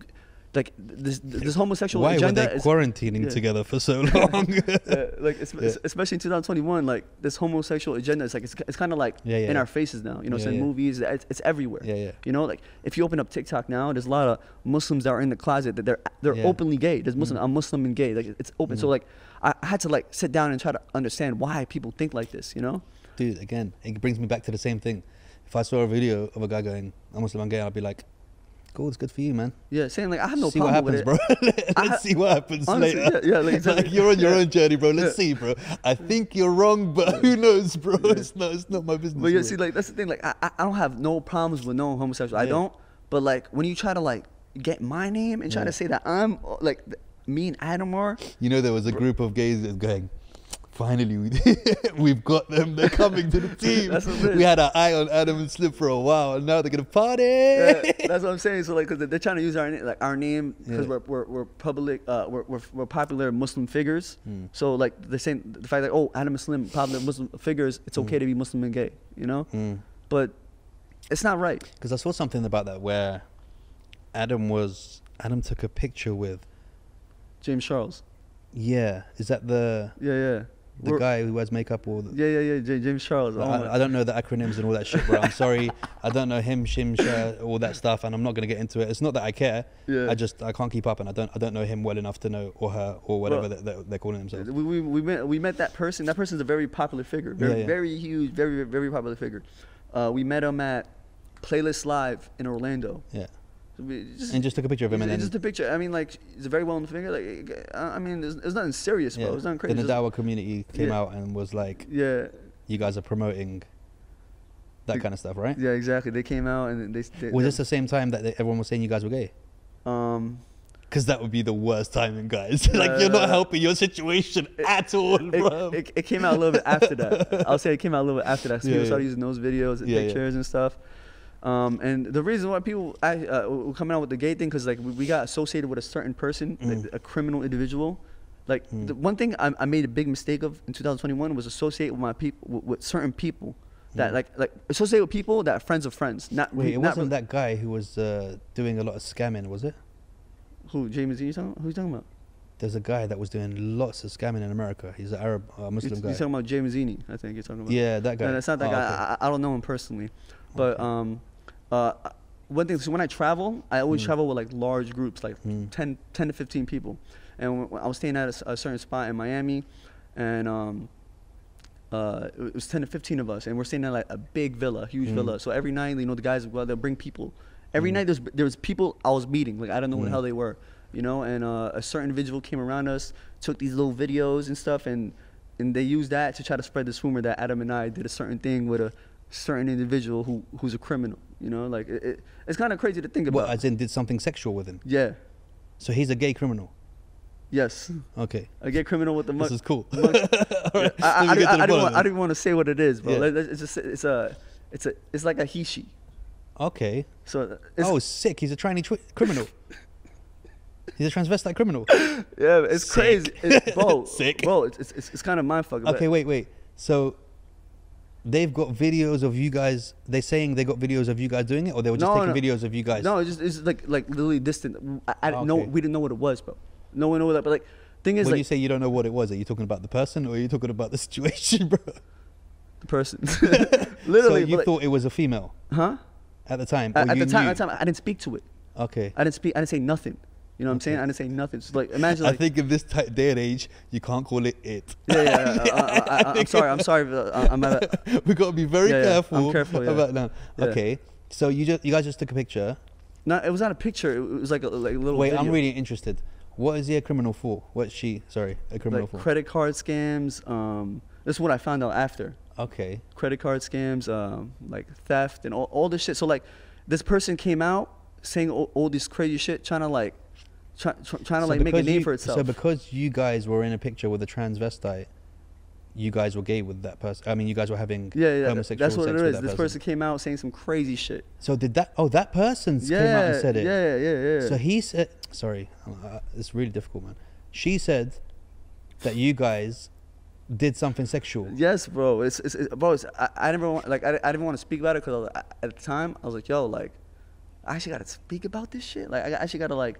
S1: like this this homosexual
S2: Why were they
S1: is-
S2: quarantining
S1: yeah.
S2: together for so <laughs> long?
S1: Yeah, like
S2: Yeah.
S1: especially in 2021, like this homosexual agenda is like it's, it's kind of like
S2: Yeah, yeah,
S1: in
S2: yeah.
S1: our faces now. You know, it's
S2: Yeah,
S1: in movies. It's, it's everywhere.
S2: Yeah, yeah.
S1: You know, like if you open up TikTok now, there's a lot of Muslims that are in the closet that they're they're
S2: Yeah.
S1: openly gay. There's Muslim.
S2: Mm.
S1: I'm Muslim and gay. Like it's open. So
S2: Mm.
S1: like I, had to like sit down and try to understand why people think like this. You know?
S2: Dude, again, it brings me back to the same thing. If I saw a video of a guy going, I'm Muslim, I'm gay, I'd be like, cool, it's good for you, man.
S1: Yeah, saying like I have no
S2: see what
S1: problem
S2: happens,
S1: with it.
S2: bro. <laughs> Let's
S1: ha-
S2: see what happens
S1: honestly,
S2: later.
S1: yeah, yeah, <laughs> like, exactly.
S2: you're on your
S1: Yeah.
S2: own journey, bro. Let's
S1: Yeah.
S2: see, bro. I think you're wrong, but who knows, bro? It's not. It's not my business.
S1: But yeah, see, like that's the thing. Like I, I don't have no problems with no homosexual. I don't. But like when you try to like get my name and try to say that I'm like me and Adam are,
S2: You know, there was a group of gays that going, finally, we, <laughs> we've got them. They're coming to the <laughs> team.
S1: That's what
S2: we had our eye on Adam and Slim for a while, and now they're gonna party.
S1: Yeah, <laughs> that's what I'm saying. So like, cause they're trying to use our like our name because
S2: Yeah.
S1: we're, we're we're public, uh, we're, we're we're popular Muslim figures.
S2: Mm.
S1: So like the same, the fact that oh Adam and Slim popular Muslim figures, it's okay to be Muslim and gay, you know.
S2: Mm.
S1: But it's not right.
S2: Because I saw something about that where Adam was Adam took a picture with
S1: James Charles.
S2: yeah, is that the
S1: Yeah, yeah.
S2: the
S1: We're-
S2: guy who wears makeup or the,
S1: Yeah, yeah, yeah. J- James Charles. Oh
S2: I, I don't know the acronyms and all that shit, bro. I'm sorry. <laughs> I don't know him, shim, sha, all that stuff, and I'm not gonna get into it. It's not that I care.
S1: Yeah.
S2: I just I can't keep up, and I don't I don't know him well enough to know or her or whatever
S1: Well,
S2: that they're calling themselves.
S1: We, we, we, met, we met that person. That person's a very popular figure. Very,
S2: Yeah, yeah.
S1: very huge, very, very popular figure. Uh, we met him at Playlist Live in Orlando.
S2: Yeah,
S1: just,
S2: and just took a picture of him, and then
S1: just a picture. I mean, like, he's a very well known figure. Like, uh, I mean, there's, there's nothing serious, bro.
S2: yeah.
S1: It's nothing crazy.
S2: Then the
S1: Just-
S2: Dawa community came
S1: Yeah.
S2: out and was like,
S1: yeah,
S2: "You guys are promoting that
S1: The-
S2: kind of stuff, right?"
S1: yeah, exactly. They came out and they. they
S2: Was
S1: they-
S2: this the same time that they, everyone was saying you guys were gay?
S1: Um,
S2: Because that would be the worst timing, guys. <laughs> like you're not
S1: Uh,
S2: helping your situation at all, bro.
S1: it, it, it came out a little bit after that. <laughs> I'll say it came out a little bit after that. So
S2: Yeah,
S1: people
S2: yeah.
S1: started using those videos and
S2: yeah.
S1: pictures and stuff. Um, and the reason why people I, uh, were coming out with the gay thing because like we, we got associated with a certain person, like,
S2: Mm.
S1: a criminal individual. Like
S2: Mm.
S1: the one thing I, I made a big mistake of in 2021 was associate with my people with, with certain people that
S2: Mm.
S1: like like associate with people that are friends of friends. Not
S2: Wait, it
S1: not
S2: wasn't that guy who was uh, doing a lot of scamming, was it?
S1: who James you talking who's talking about?
S2: There's a guy that was doing lots of scamming in America. He's an Arab uh, Muslim
S1: You're,
S2: guy.
S1: you're talking about James Zini, I think you're talking about.
S2: yeah, that guy.
S1: No, that's not that
S2: Oh,
S1: guy.
S2: okay.
S1: I, I don't know him personally, but
S2: Okay.
S1: um, uh, one thing. So when I travel, I always
S2: Mm.
S1: travel with like large groups, like
S2: Mm.
S1: 10, 10 to fifteen people. And I was staying at a certain spot in Miami, and um, uh, it was ten to fifteen of us, and we're staying at like a big villa, huge
S2: Mm.
S1: villa. So every night, you know, the guys well, they'll bring people. Every
S2: Mm.
S1: night there's there was people I was meeting, like I don't know what the hell they were, you know. And uh, a certain individual came around us, took these little videos and stuff, and and they used that to try to spread this rumor that Adam and I did a certain thing with a certain individual who who's a criminal. You know, like it, it, it's kind of crazy to think about.
S2: as in did something sexual with him?
S1: yeah.
S2: So he's a gay criminal.
S1: Yes.
S2: Okay.
S1: A gay criminal with the
S2: This
S1: mu-
S2: is cool. <laughs> <laughs>
S1: Right.
S2: Alright,
S1: I, I, I,
S2: get to the
S1: I, I, didn't want, I didn't want to say what it is, but
S2: Yeah.
S1: It's just it's a it's a it's like a he she.
S2: Okay.
S1: So uh, it's,
S2: oh, sick. He's a tranny criminal. He's a transvestite criminal. <laughs>
S1: yeah, it's
S2: Sick.
S1: crazy, it's, bro.
S2: Sick.
S1: bro. It's, it's it's kind of mind fucking.
S2: Okay, wait, wait. So they've got videos of you guys. They're saying they got videos of you guys doing it, or they were just
S1: No,
S2: taking
S1: no.
S2: videos of you guys.
S1: No, it's just it's like like literally distant. I, I didn't know we didn't know what it was, bro. No one knew that. But like, thing is
S2: when
S1: like
S2: you say you don't know what it was, are you talking about the person or are you talking about the <laughs> situation, bro?
S1: the person. <laughs> <laughs> literally, so
S2: you
S1: but, like-
S2: thought it was a female
S1: huh?
S2: at the time?
S1: At, at the time,
S2: knew?
S1: at the time, I didn't speak to it.
S2: Okay.
S1: I didn't speak. I didn't say nothing. You know what I'm saying? I didn't say nothing. Like, imagine
S2: I think in this ti day and age, you can't call it it.
S1: yeah, yeah. yeah, <laughs> I, I, I'm sorry. I'm sorry. uh, I'm <laughs>
S2: we got to be very
S1: Yeah,
S2: careful,
S1: careful, yeah.
S2: about now.
S1: Yeah.
S2: Okay. So you just you guys just took a picture.
S1: no, it was not a picture. It was like a like a little.
S2: Wait, I'm really interested. What is he a criminal for? What's she? Sorry, a criminal
S1: like
S2: for?
S1: credit card scams. Um, this is what I found out after.
S2: okay.
S1: Credit card scams, um, like theft and all, all this shit. So like, this person came out saying all, all this crazy shit, trying to like, try, try, trying to
S2: So
S1: like make a name
S2: you-
S1: for itself.
S2: So because you guys were in a picture with a transvestite, you guys were gay with that person. I mean, you guys were having
S1: yeah, yeah,
S2: homosexual
S1: that's what
S2: sex
S1: it is. This
S2: person.
S1: person came out saying some crazy shit.
S2: So did that? Oh, that person
S1: Yeah,
S2: came out and said it.
S1: yeah, yeah, yeah.
S2: So he said, "Sorry, uh, it's really difficult, man." She said that you guys did something sexual.
S1: Yes, bro. It's, it's, it's bro. It's, I, I never want like I, I didn't want to speak about it because at the time I was like, yo, like, I actually gotta speak about this shit. Like, I actually gotta like.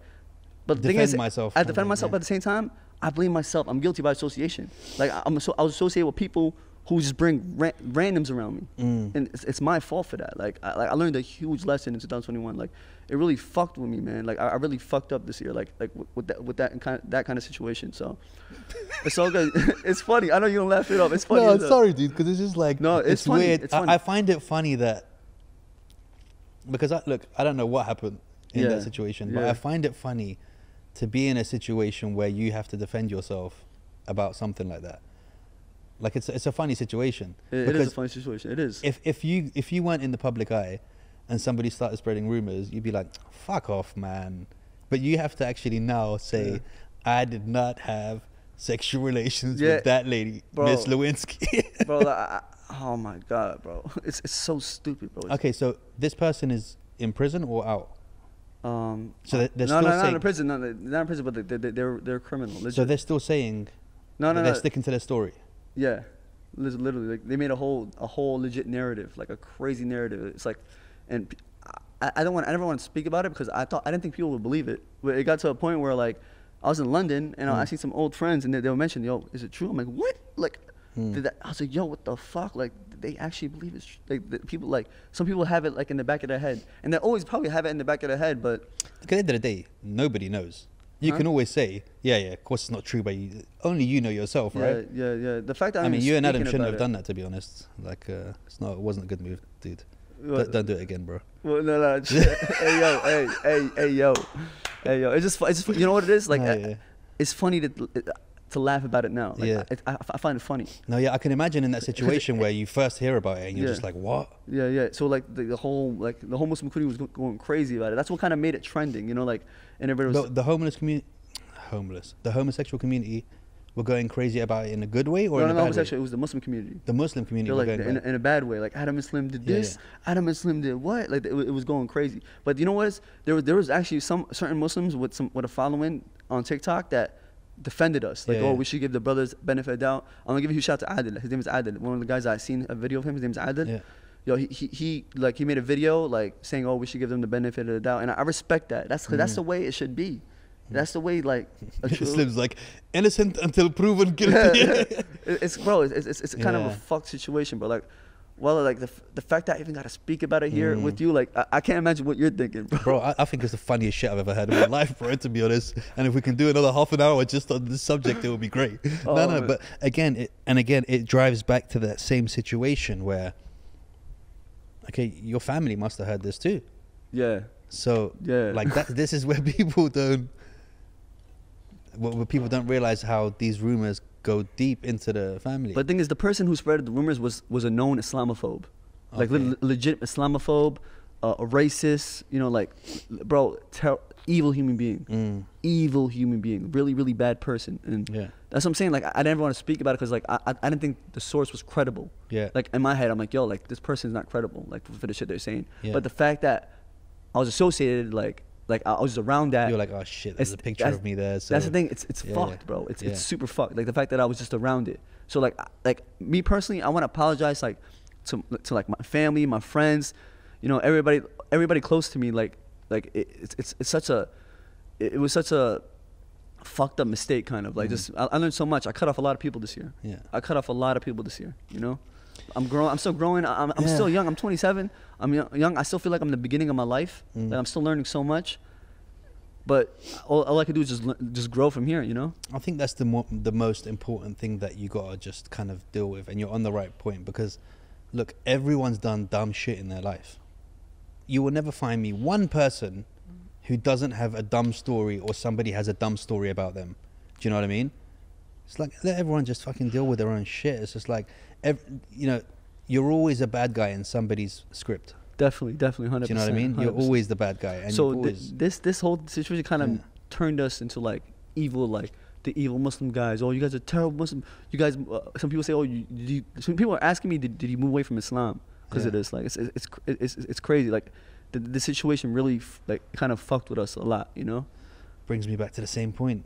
S1: But the thing is,
S2: myself
S1: I defend myself,
S2: yeah.
S1: but at the same time, I blame myself. I'm guilty by association. Like, I'm so, I was associated with people who just bring ran, randoms around me,
S2: Mm.
S1: and it's, it's my fault for that. Like, I, like, I learned a huge lesson in 2021. Like, it really fucked with me, man. Like, I, I really fucked up this year. Like, like with, with that with that kind of, that kind of situation. So, <laughs> it's all good. <laughs> it's funny. I know you don't laugh it off. It's funny.
S2: No, I'm sorry, dude, because it's just like
S1: No, it's funny,
S2: weird.
S1: it's
S2: I-
S1: funny.
S2: I, find it funny that because I look, I don't know what happened in
S1: Yeah,
S2: that situation, but
S1: yeah.
S2: I find it funny to be in a situation where you have to defend yourself about something like that. Like it's it's a funny situation
S1: It- it is a funny situation. It is.
S2: if if you if you weren't in the public eye and somebody started spreading rumors, you'd be like, "Fuck off, man!" But you have to actually now say,
S1: Yeah.
S2: "I did not have sexual relations
S1: Yeah,
S2: with that lady. Miss Lewinsky." <laughs>
S1: bro, like, <laughs> I- oh my god, bro, it's it's so stupid, bro. It's-
S2: okay, so this person is in prison or out?
S1: Um.
S2: So they- they're
S1: no,
S2: still
S1: no, not in prison. No, they're not in prison, but they, they, they're they're criminal.
S2: So they're still saying
S1: no, no,
S2: they're
S1: no.
S2: sticking to their story.
S1: Yeah, literally, like they made a whole a whole legit narrative, like a crazy narrative. It's like, and I don't want I never want to speak about it because I thought I didn't think people would believe it. But it got to a point where like I was in London and I
S2: Mm.
S1: seen some old friends and they, they were mentioning, yo, is it true? I'm like, what? Like,
S2: Mm.
S1: did that, I was like, yo, what the fuck? Like, they actually believe it's tr- like the people like some people have it like in the back of their head and they always probably have it in the back of their head, but
S2: At the end of the day, nobody knows. You
S1: Huh?
S2: can always say, "Yeah, yeah, of course it's not true," but you, only you know yourself, right?
S1: yeah, yeah. The fact that
S2: I mean, you and Adam shouldn't have
S1: it-
S2: done that, to be honest. Like, uh, it's not, it wasn't a good move, dude. Don't, don't it again, bro.
S1: Well, no, no. hey, yo, hey, hey, hey, yo, hey, yo. It's just, it's just, you know what it is? Like, <laughs>
S2: Oh, yeah.
S1: it's funny to, to laugh about it now. Like,
S2: Yeah.
S1: I, I, I find it funny.
S2: No, yeah, I can imagine in that situation <laughs> where you first hear about it and you're
S1: Yeah.
S2: just like, what?
S1: Yeah, yeah. So like the, the whole like the whole Muslim community was go- going crazy about it. That's what kind of made it trending. You know, like and everybody was
S2: The, the homeless community, homeless, the homosexual community were going crazy about it in a good way or
S1: no,
S2: in
S1: no,
S2: a
S1: no,
S2: bad
S1: homosexual.
S2: way?
S1: It was the Muslim community.
S2: The Muslim community
S1: like
S2: going
S1: in, in a bad way. Like Adam and Slim did
S2: Yeah,
S1: this. Adam and Slim did what? Like it, it was going crazy. But you know what? there was there was actually some certain Muslims with some with a following on TikTok that defended us. Like
S2: Yeah,
S1: oh,
S2: yeah.
S1: we should give the brothers benefit of doubt. I'm gonna give a huge shout out to Adil. His name is Adil. One of the guys I seen a video of him. His name is Adil.
S2: Yeah.
S1: Yo, he, he, he like he made a video like saying, "Oh, we should give them the benefit of the doubt," and I, I respect that. That's
S2: Mm.
S1: that's the way it should be. That's the way like <laughs> a true-
S2: like innocent until proven <laughs> guilty. <laughs>
S1: It's bro. It's it's, it's kind of a fucked situation, bro. Like, well, like the the fact that I even got to speak about it here
S2: Mm.
S1: with you, like I, I can't imagine what you're thinking, bro.
S2: bro, I, I think it's the funniest shit I've ever heard in my <laughs> life, bro. To be honest, and if we can do another half an hour just on this subject, it would be great. <laughs>
S1: Oh,
S2: no, no,
S1: man.
S2: but again, it, and again, it drives back to that same situation where, okay, your family must have heard this too.
S1: Yeah,
S2: So
S1: Yeah.
S2: like that. This is where <laughs> people don't. Where where people don't realize how these rumors go deep into the family.
S1: but the thing is, the person who spread the rumors was was a known Islamophobe, like le- legit Islamophobe, uh, a racist. You know, like, bro, ter- evil human being,
S2: Mm,
S1: evil human being, really really bad person, and
S2: yeah,
S1: that's what I'm saying. Like, I, I didn't want to speak about it because like I, I I didn't think the source was credible.
S2: yeah,
S1: like in my head i'm like yo like this person's not credible like for the shit they're saying
S2: Yeah.
S1: but the fact that i was associated like like i was around that
S2: you're like, oh shit, there's a picture of me there. So
S1: that's the thing it's it's
S2: Yeah,
S1: fucked
S2: yeah.
S1: bro it's
S2: Yeah.
S1: it's super fucked like the fact that i was just around it so like like me personally i want to apologize like to to like my family my friends you know everybody everybody close to me like like it, it's it's it's such a it, it was such a fucked up mistake kind of like
S2: Mhm.
S1: just I, I learned so much i cut off a lot of people this year
S2: Yeah.
S1: I cut off a lot of people this year. You know, I'm growing. I'm still growing. I'm, I'm
S2: Yeah.
S1: still young. I'm 27. I'm young. I still feel like I'm the beginning of my life.
S2: Mm.
S1: Like I'm still learning so much. But all, all I can do is just just grow from here. You know.
S2: I think that's the mo- the most important thing that you gotta just kind of deal with, and you're on the right point because, look, everyone's done dumb shit in their life. You will never find me one person who doesn't have a dumb story or somebody has a dumb story about them. Do you know what I mean? It's like let everyone just fucking deal with their own shit. It's just like, ev- you know, you're always a bad guy in somebody's script.
S1: Definitely, definitely, hundred
S2: you know what I mean? You're always the bad guy, and
S1: so
S2: you've
S1: this this whole situation kind of
S2: Yeah.
S1: turned us into like evil, like the evil Muslim guys. Oh, you guys are terrible Muslim. You guys. Uh, some people say, oh, you, you. Some people are asking me, did, did you move away from Islam? Because
S2: Yeah.
S1: it is like it's it's cr- it's, it's crazy. Like the the situation really f- like kind of fucked with us a lot. You know.
S2: brings me back to the same point.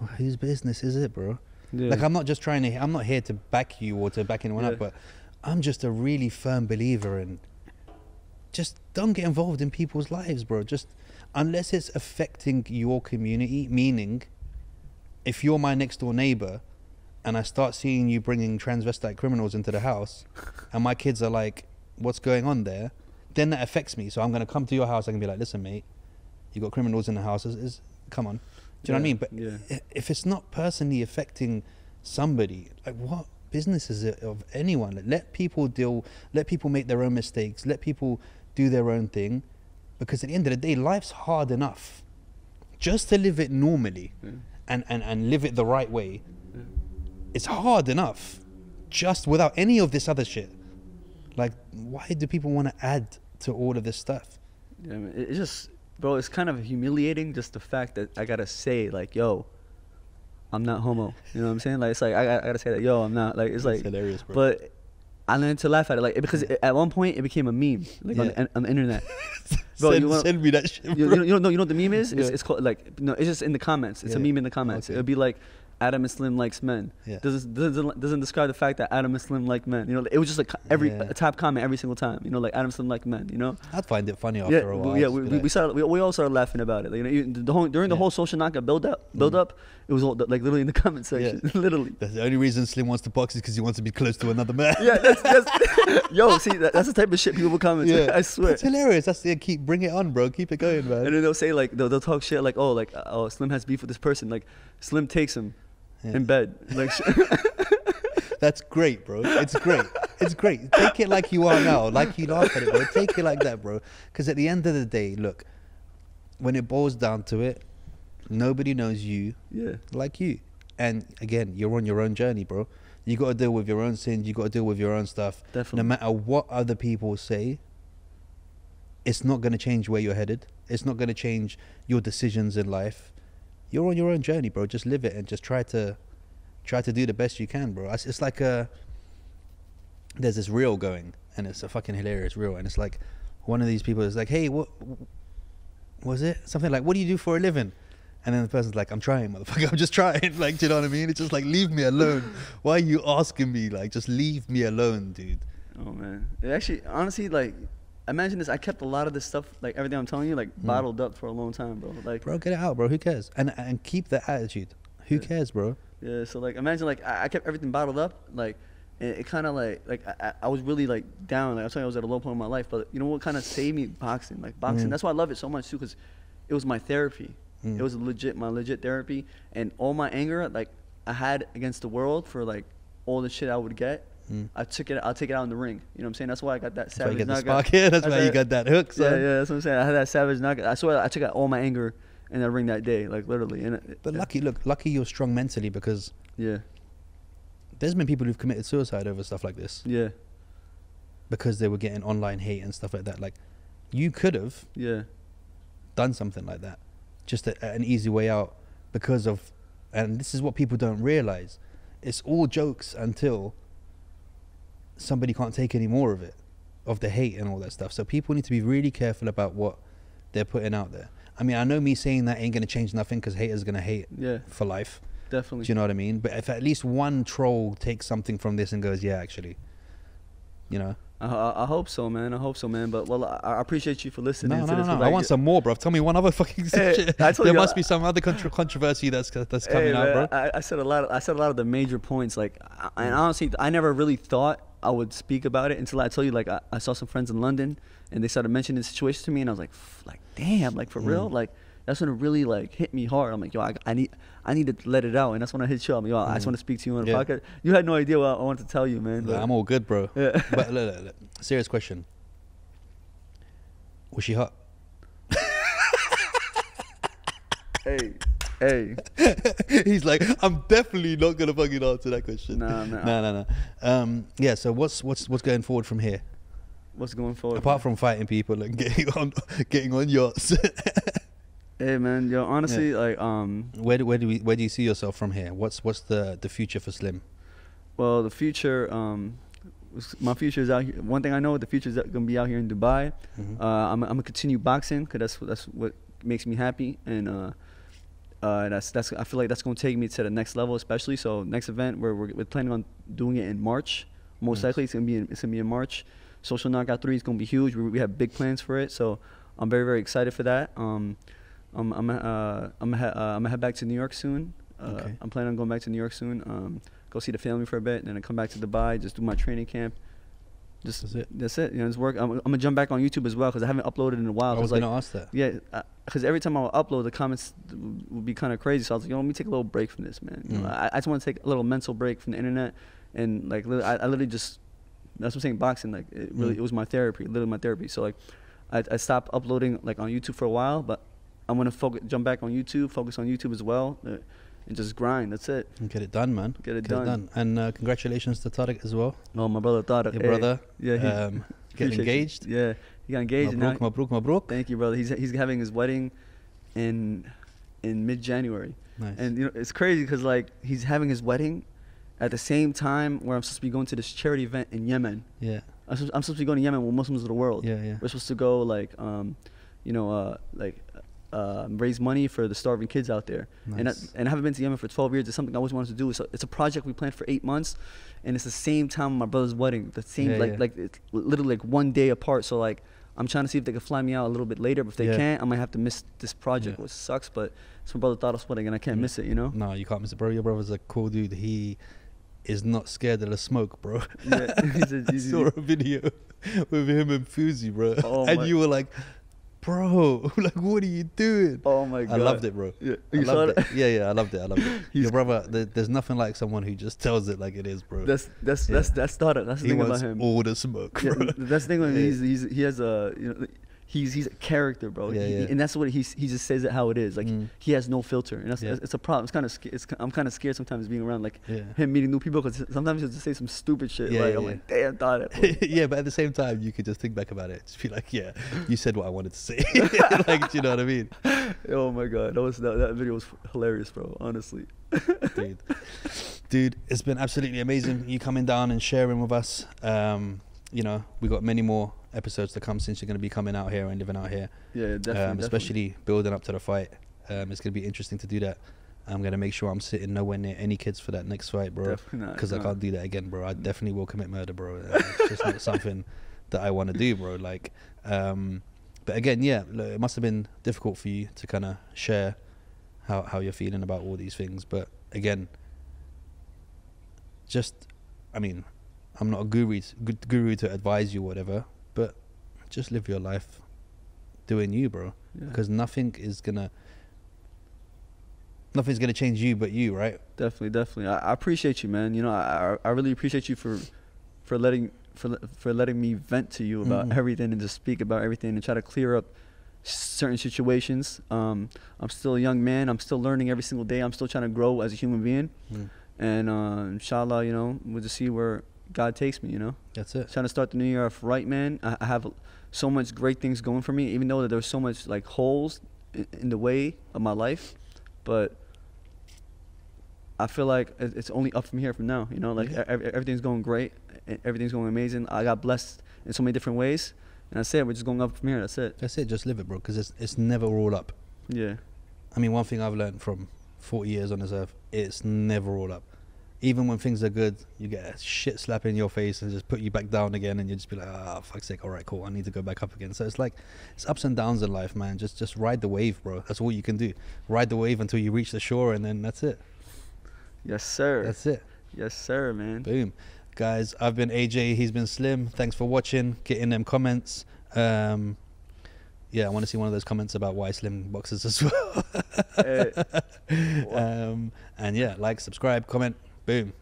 S2: <sighs> Whose business is it, bro?
S1: Yeah.
S2: Like I'm not just trying to. I'm not here to back you or to back anyone
S1: Yeah.
S2: up, but I'm just a really firm believer in. Just don't get involved in people's lives, bro. Just unless it's affecting your community. Meaning, if you're my next door neighbor, and I start seeing you bringing transvestite criminals into the house, <laughs> and my kids are like, "What's going on there?" Then that affects me. So I'm gonna come to your house. I can be like, "Listen, mate, you got criminals in the house. Is come on." Do you know what I mean? But
S1: yeah.
S2: if it's not personally affecting somebody, like what business is it of anyone? Let people deal, let people make their own mistakes, let people do their own thing, because at the end of the day, life's hard enough. Just to live it normally
S1: Yeah.
S2: and, and, and live it the right way,
S1: Yeah.
S2: it's hard enough. Just without any of this other shit. Like, why do people want to add to all of this stuff?
S1: Yeah, man, it- it's just, bro. It's kind of humiliating just the fact that I gotta say like, yo, I'm not homo. You know what I'm saying? Like, it's like I, gotta- I gotta say that, yo, I'm not. Like, it's
S2: That's
S1: like,
S2: hilarious, bro.
S1: but I learned to laugh at it, like, because
S2: Yeah.
S1: it, at one point it became a meme, like on, the, on the internet. <laughs> Bro,
S2: send,
S1: you wanna-
S2: send me that shit,
S1: You,
S2: bro.
S1: you, know, you know, you know what the meme is? It's,
S2: Yeah.
S1: it's called like no, it's just in the comments. It's a meme in the comments.
S2: Okay.
S1: It'll be like Adam and Slim likes men.
S2: Yeah.
S1: Doesn't doesn't doesn't describe the fact that Adam and Slim like men. You know, it was just like every
S2: Yeah.
S1: a top comment every single time. You know, like Adam and Slim like men. You know.
S2: I'd find it funny after
S1: yeah,
S2: a while.
S1: yeah. We, we, we started. We, we all started laughing about it. Like, you know, the whole, during the
S2: Yeah.
S1: whole social knockout build up, build
S2: Mm.
S1: up, it was all like literally in the comment section, <laughs> literally.
S2: That's the only reason Slim wants to box is because he wants to be close to another man.
S1: Yeah, that's, that's <laughs> <laughs> yo. See, that, that's the type of shit people will comment. I swear.
S2: It's hilarious. That's yeah, keep bring it on, bro. Keep it going, man.
S1: And then they'll say like they'll, they'll talk shit like oh like oh Slim has beef with this person like Slim takes him
S2: Yeah.
S1: in bed like <laughs> <laughs>
S2: That's great, bro. It's great. It's great. Take it like you are now, like you laugh at it, bro. Take it like that, bro. Because at the end of the day, look, when it boils down to it, nobody knows you
S1: yeah
S2: like you. and again, you're on your own journey, bro. You got to deal with your own sins. You got to deal with your own stuff.
S1: Definitely.
S2: No matter what other people say, it's not going to change where you're headed. It's not going to change your decisions in life. You're on your own journey, bro. Just live it and just try to try to do the best you can, bro. It's, it's like a there's this reel going, and it's a fucking hilarious reel, and it's like one of these people is like, "Hey, what was it? Something like, what do you do for a living?" And then the person's like, "I'm trying, motherfucker. <laughs> I'm just trying." <laughs> Like, do you know what I mean? It's just like, leave me alone. <laughs> Why are you asking me? Like, just leave me alone, dude.
S1: Oh man, it actually, honestly, like, imagine this. I kept a lot of this stuff, like everything I'm telling you, like
S2: Mm.
S1: bottled up for a long time, bro. Like,
S2: Bro, get it out, bro. Who cares? And and keep that attitude. Who
S1: Yeah.
S2: cares, bro?
S1: yeah. So like, imagine like I, I kept everything bottled up, like, and it kind of like like I, I- I was really like down. Like I was telling you, I was at a low point in my life. But you know what kind of saved me? Boxing, like boxing.
S2: Mm.
S1: That's why I love it so much too, because it was my therapy.
S2: Mm.
S1: It was legit my legit therapy, and all my anger like I had against the world for like all the shit I would get.
S2: Mm.
S1: I took it. I'll take it out in the ring. You know what I'm saying? That's why I got that
S2: That's
S1: savage
S2: the
S1: knockout.
S2: Yeah, that's why you got that hook,
S1: Yeah,
S2: son.
S1: yeah, that's what I'm saying. I had that savage knockout. I swear, I took out all my anger in that ring that day, like literally. And it,
S2: But
S1: it-
S2: lucky, look, lucky you're strong mentally because
S1: yeah,
S2: there's been people who've committed suicide over stuff like this
S1: yeah,
S2: because they were getting online hate and stuff like that. Like, you could have
S1: yeah,
S2: done something like that, just a, an easy way out because of, and this is what people don't realize. It's all jokes until somebody can't take any more of it, of the hate and all that stuff. So people need to be really careful about what they're putting out there. I mean, I know me saying that ain't gonna change nothing because haters gonna hate
S1: yeah,
S2: for life.
S1: definitely.
S2: Do you know what I mean? But if at least one troll takes something from this and goes, yeah, actually, you know,
S1: I, I, I hope so, man. I hope so, man. But well, I, I appreciate you for listening
S2: no,
S1: to
S2: no,
S1: this.
S2: no, I
S1: like,
S2: want some more, bro. Tell me one other fucking <laughs>
S1: Hey,
S2: shit. There
S1: you,
S2: must
S1: I-
S2: be some other contra- controversy that's that's
S1: Hey,
S2: coming out, bro.
S1: I, I said a lot. Of, I said a lot of the major points. Like, I, and honestly, I never really thought I would speak about it until I tell you. Like, I, I saw some friends in London, and they started mentioning the situation to me, and I was like, like, damn, like for real,
S2: Mm.
S1: like. That's when it really like hit me hard. I'm like, yo, I, I need, I need to let it out, and that's when I hit you. I'm like, yo, I just
S2: Mm.
S1: want to speak to you on the
S2: Yeah.
S1: podcast. You had no idea what I wanted to tell you, man.
S2: Look, I'm all good, bro. <laughs>
S1: Yeah.
S2: but look, look, look, serious question. Was she hot? <laughs>
S1: hey, hey, <laughs>
S2: He's like, I'm definitely not gonna fucking answer that question.
S1: Nah, nah.
S2: no, no, no. Um, yeah. So what's what's what's going forward from here?
S1: what's going forward?
S2: Apart from fighting people and getting on getting on yachts, <laughs>
S1: hey, man, yo, honestly, like, um,
S2: where do, where do we where do you see yourself from here? What's what's the the future for Slim?
S1: Well, the future, um, my future is out here. One thing I know, the future is gonna be out here in Dubai.
S2: Mhm.
S1: Uh, I'm, I'm gonna continue boxing because that's what- that's what makes me happy, and uh, uh, that's that's I feel like that's gonna take me to the next level, especially. So next event, where we're, we're planning on doing it in March. Most
S2: Nice.
S1: likely, it's gonna be in, it's gonna be in March. Social Knockout Three is gonna be huge. We, we have big plans for it, so I'm very very excited for that. Um, I'm I'm uh, I'm gonna, uh, I'm gonna head back to New York soon. Uh,
S2: Okay.
S1: I'm planning on going back to New York soon. Um, go see the family for a bit, and then I come back to Dubai, just do my training camp. Just
S2: That's it.
S1: That's it. You know, it's work. I'm, I'm gonna jump back on YouTube as well because I haven't uploaded in a while.
S2: I was
S1: like,
S2: gonna ask that.
S1: yeah, because every time I would upload, the comments would be kind of crazy. So I was like, yo, let me take a little break from this, man. You know,
S2: Mm.
S1: I, I just want to take a little mental break from the internet, and like, I, I literally just that's what I'm saying. Boxing, like, it really,
S2: Mm.
S1: it was my therapy, literally my therapy. So like, I, I stopped uploading like on YouTube for a while, but I'm gonna focus, jump back on YouTube, focus on YouTube as well, uh, and just grind. That's it.
S2: And get it done, man.
S1: Get it done.
S2: And uh, congratulations to Tarek as well,
S1: Oh, my brother thought
S2: your
S1: hey,
S2: brother.
S1: Yeah, he,
S2: um, <laughs> get
S1: you.
S2: engaged.
S1: Yeah, he got engaged. and now-
S2: Mabruk, mabruk, mabruk.
S1: Thank you, brother. He's he's having his wedding in in mid January,
S2: Nice.
S1: and you know it's crazy because like he's having his wedding at the same time where I'm supposed to be going to this charity event in Yemen.
S2: yeah,
S1: I'm supposed, I'm supposed to be going to Yemen with Muslims of the world.
S2: yeah, yeah.
S1: We're supposed to go like um, you know uh like. Uh, raise money for the starving kids out there, and I,
S2: Nice.
S1: and I haven't been to Yemen for 12 years. It's something I always wanted to do. So it's a project we planned for eight months, and it's the same time my brother's wedding. The same
S2: Yeah,
S1: like
S2: yeah.
S1: like it's literally like one day apart. So like I'm trying to see if they can fly me out a little bit later. But if they
S2: Yeah.
S1: can't, I might have to miss this project,
S2: Yeah.
S1: which sucks. But it's my brother thought of wedding, and I can't
S2: Mm.
S1: miss it. You know.
S2: No, you can't miss it, bro. Your brother's a cool dude. He is not scared of the smoke, bro.
S1: Yeah, <laughs> he's <laughs> a-
S2: I
S1: he's
S2: saw a video <laughs> with him and Fousey, bro.
S1: Oh
S2: and you were like, bro, <laughs> like, what are you doing?
S1: Oh my god.
S2: I loved it, bro.
S1: Yeah, you saw
S2: loved it. Yeah, yeah, I loved it. I loved it. <laughs> Your brother, there, there's nothing like someone who just tells it like it is, bro.
S1: That's that's
S2: Yeah.
S1: that's that's of. That's the
S2: he
S1: thing about him.
S2: all the smoke,
S1: Yeah,
S2: bro.
S1: that's the thing. When <laughs> he's, he's he has a you know he's he's a character, bro.
S2: Yeah,
S1: He-
S2: yeah.
S1: And that's what he's he just says it how it is. Like
S2: Mm.
S1: he has no filter, and that's
S2: Yeah.
S1: it's a problem. It's kind of it's I'm kind of scared sometimes being around like him meeting new people because sometimes he'll just say some stupid shit.
S2: Yeah,
S1: like I'm like, damn, thought it. <laughs>
S2: yeah, but at the same time, you could just think back about it. Just be like, yeah, you said what I wanted to say. <laughs> <laughs> like, do you know what I mean?
S1: oh my god, that was that, that video was hilarious, bro. Honestly.
S2: dude. Dude, it's been absolutely amazing you coming down and sharing with us. Um, you know, we got many more episodes to come since you're going to be coming out here and living out here,
S1: Yeah, definitely.
S2: um,
S1: definitely.
S2: especially building up to the fight. Um, it's going to be interesting to do that. I'm going to make sure I'm sitting nowhere near any kids for that next fight, bro.
S1: Definitely not,
S2: Because I can't do that again, bro. I definitely will commit murder, bro. <laughs> It's just not something that I want to do, bro. Like, um, but again, yeah, look, it must have been difficult for you to kind of share how how you're feeling about all these things. But again, just, I mean, I'm not a guru, to, guru to advise you, whatever. But just live your life doing you, bro.
S1: Yeah.
S2: Because nothing is gonna, nothing's gonna change you but you, right?
S1: Definitely, definitely. I, I appreciate you, man. You know, I I really appreciate you for for letting for for letting me vent to you about
S2: Mhm.
S1: everything and just speak about everything and try to clear up certain situations. Um, I'm still a young man. I'm still learning every single day. I'm still trying to grow as a human being.
S2: Mm.
S1: And uh, inshallah, you know, we'll just see where God takes me. You know,
S2: That's it.
S1: trying to start the new year off right, man. I, I have so much great things going for me, even though that there's so much like holes in, in the way of my life, but I feel like it's only up from here from now. You know, like
S2: Yeah.
S1: e- ev- everything's going great, everything's going amazing. I got blessed in so many different ways, and that's it. We're just going up from here. That's it.
S2: That's it. Just live it, bro. Because it's it's never all up.
S1: Yeah,
S2: I mean, one thing I've learned from 40 years on this earth, it's never all up. Even when things are good, you get a shit slap in your face and just put you back down again, and you just be like, ah, fuck's sake, all right, cool, I need to go back up again. So it's like, it's ups and downs in life, man. Just just ride the wave, bro. That's all you can do. Ride the wave until you reach the shore, and then that's it.
S1: yes, sir.
S2: That's it.
S1: yes, sir, man.
S2: Boom. Guys, I've been AJ, he's been Slim. Thanks for watching. Get in them comments. Um, yeah, I want to see one of those comments about why Slim boxes as well.
S1: Eh, <laughs>
S2: um, and yeah, like, subscribe, comment. Boom.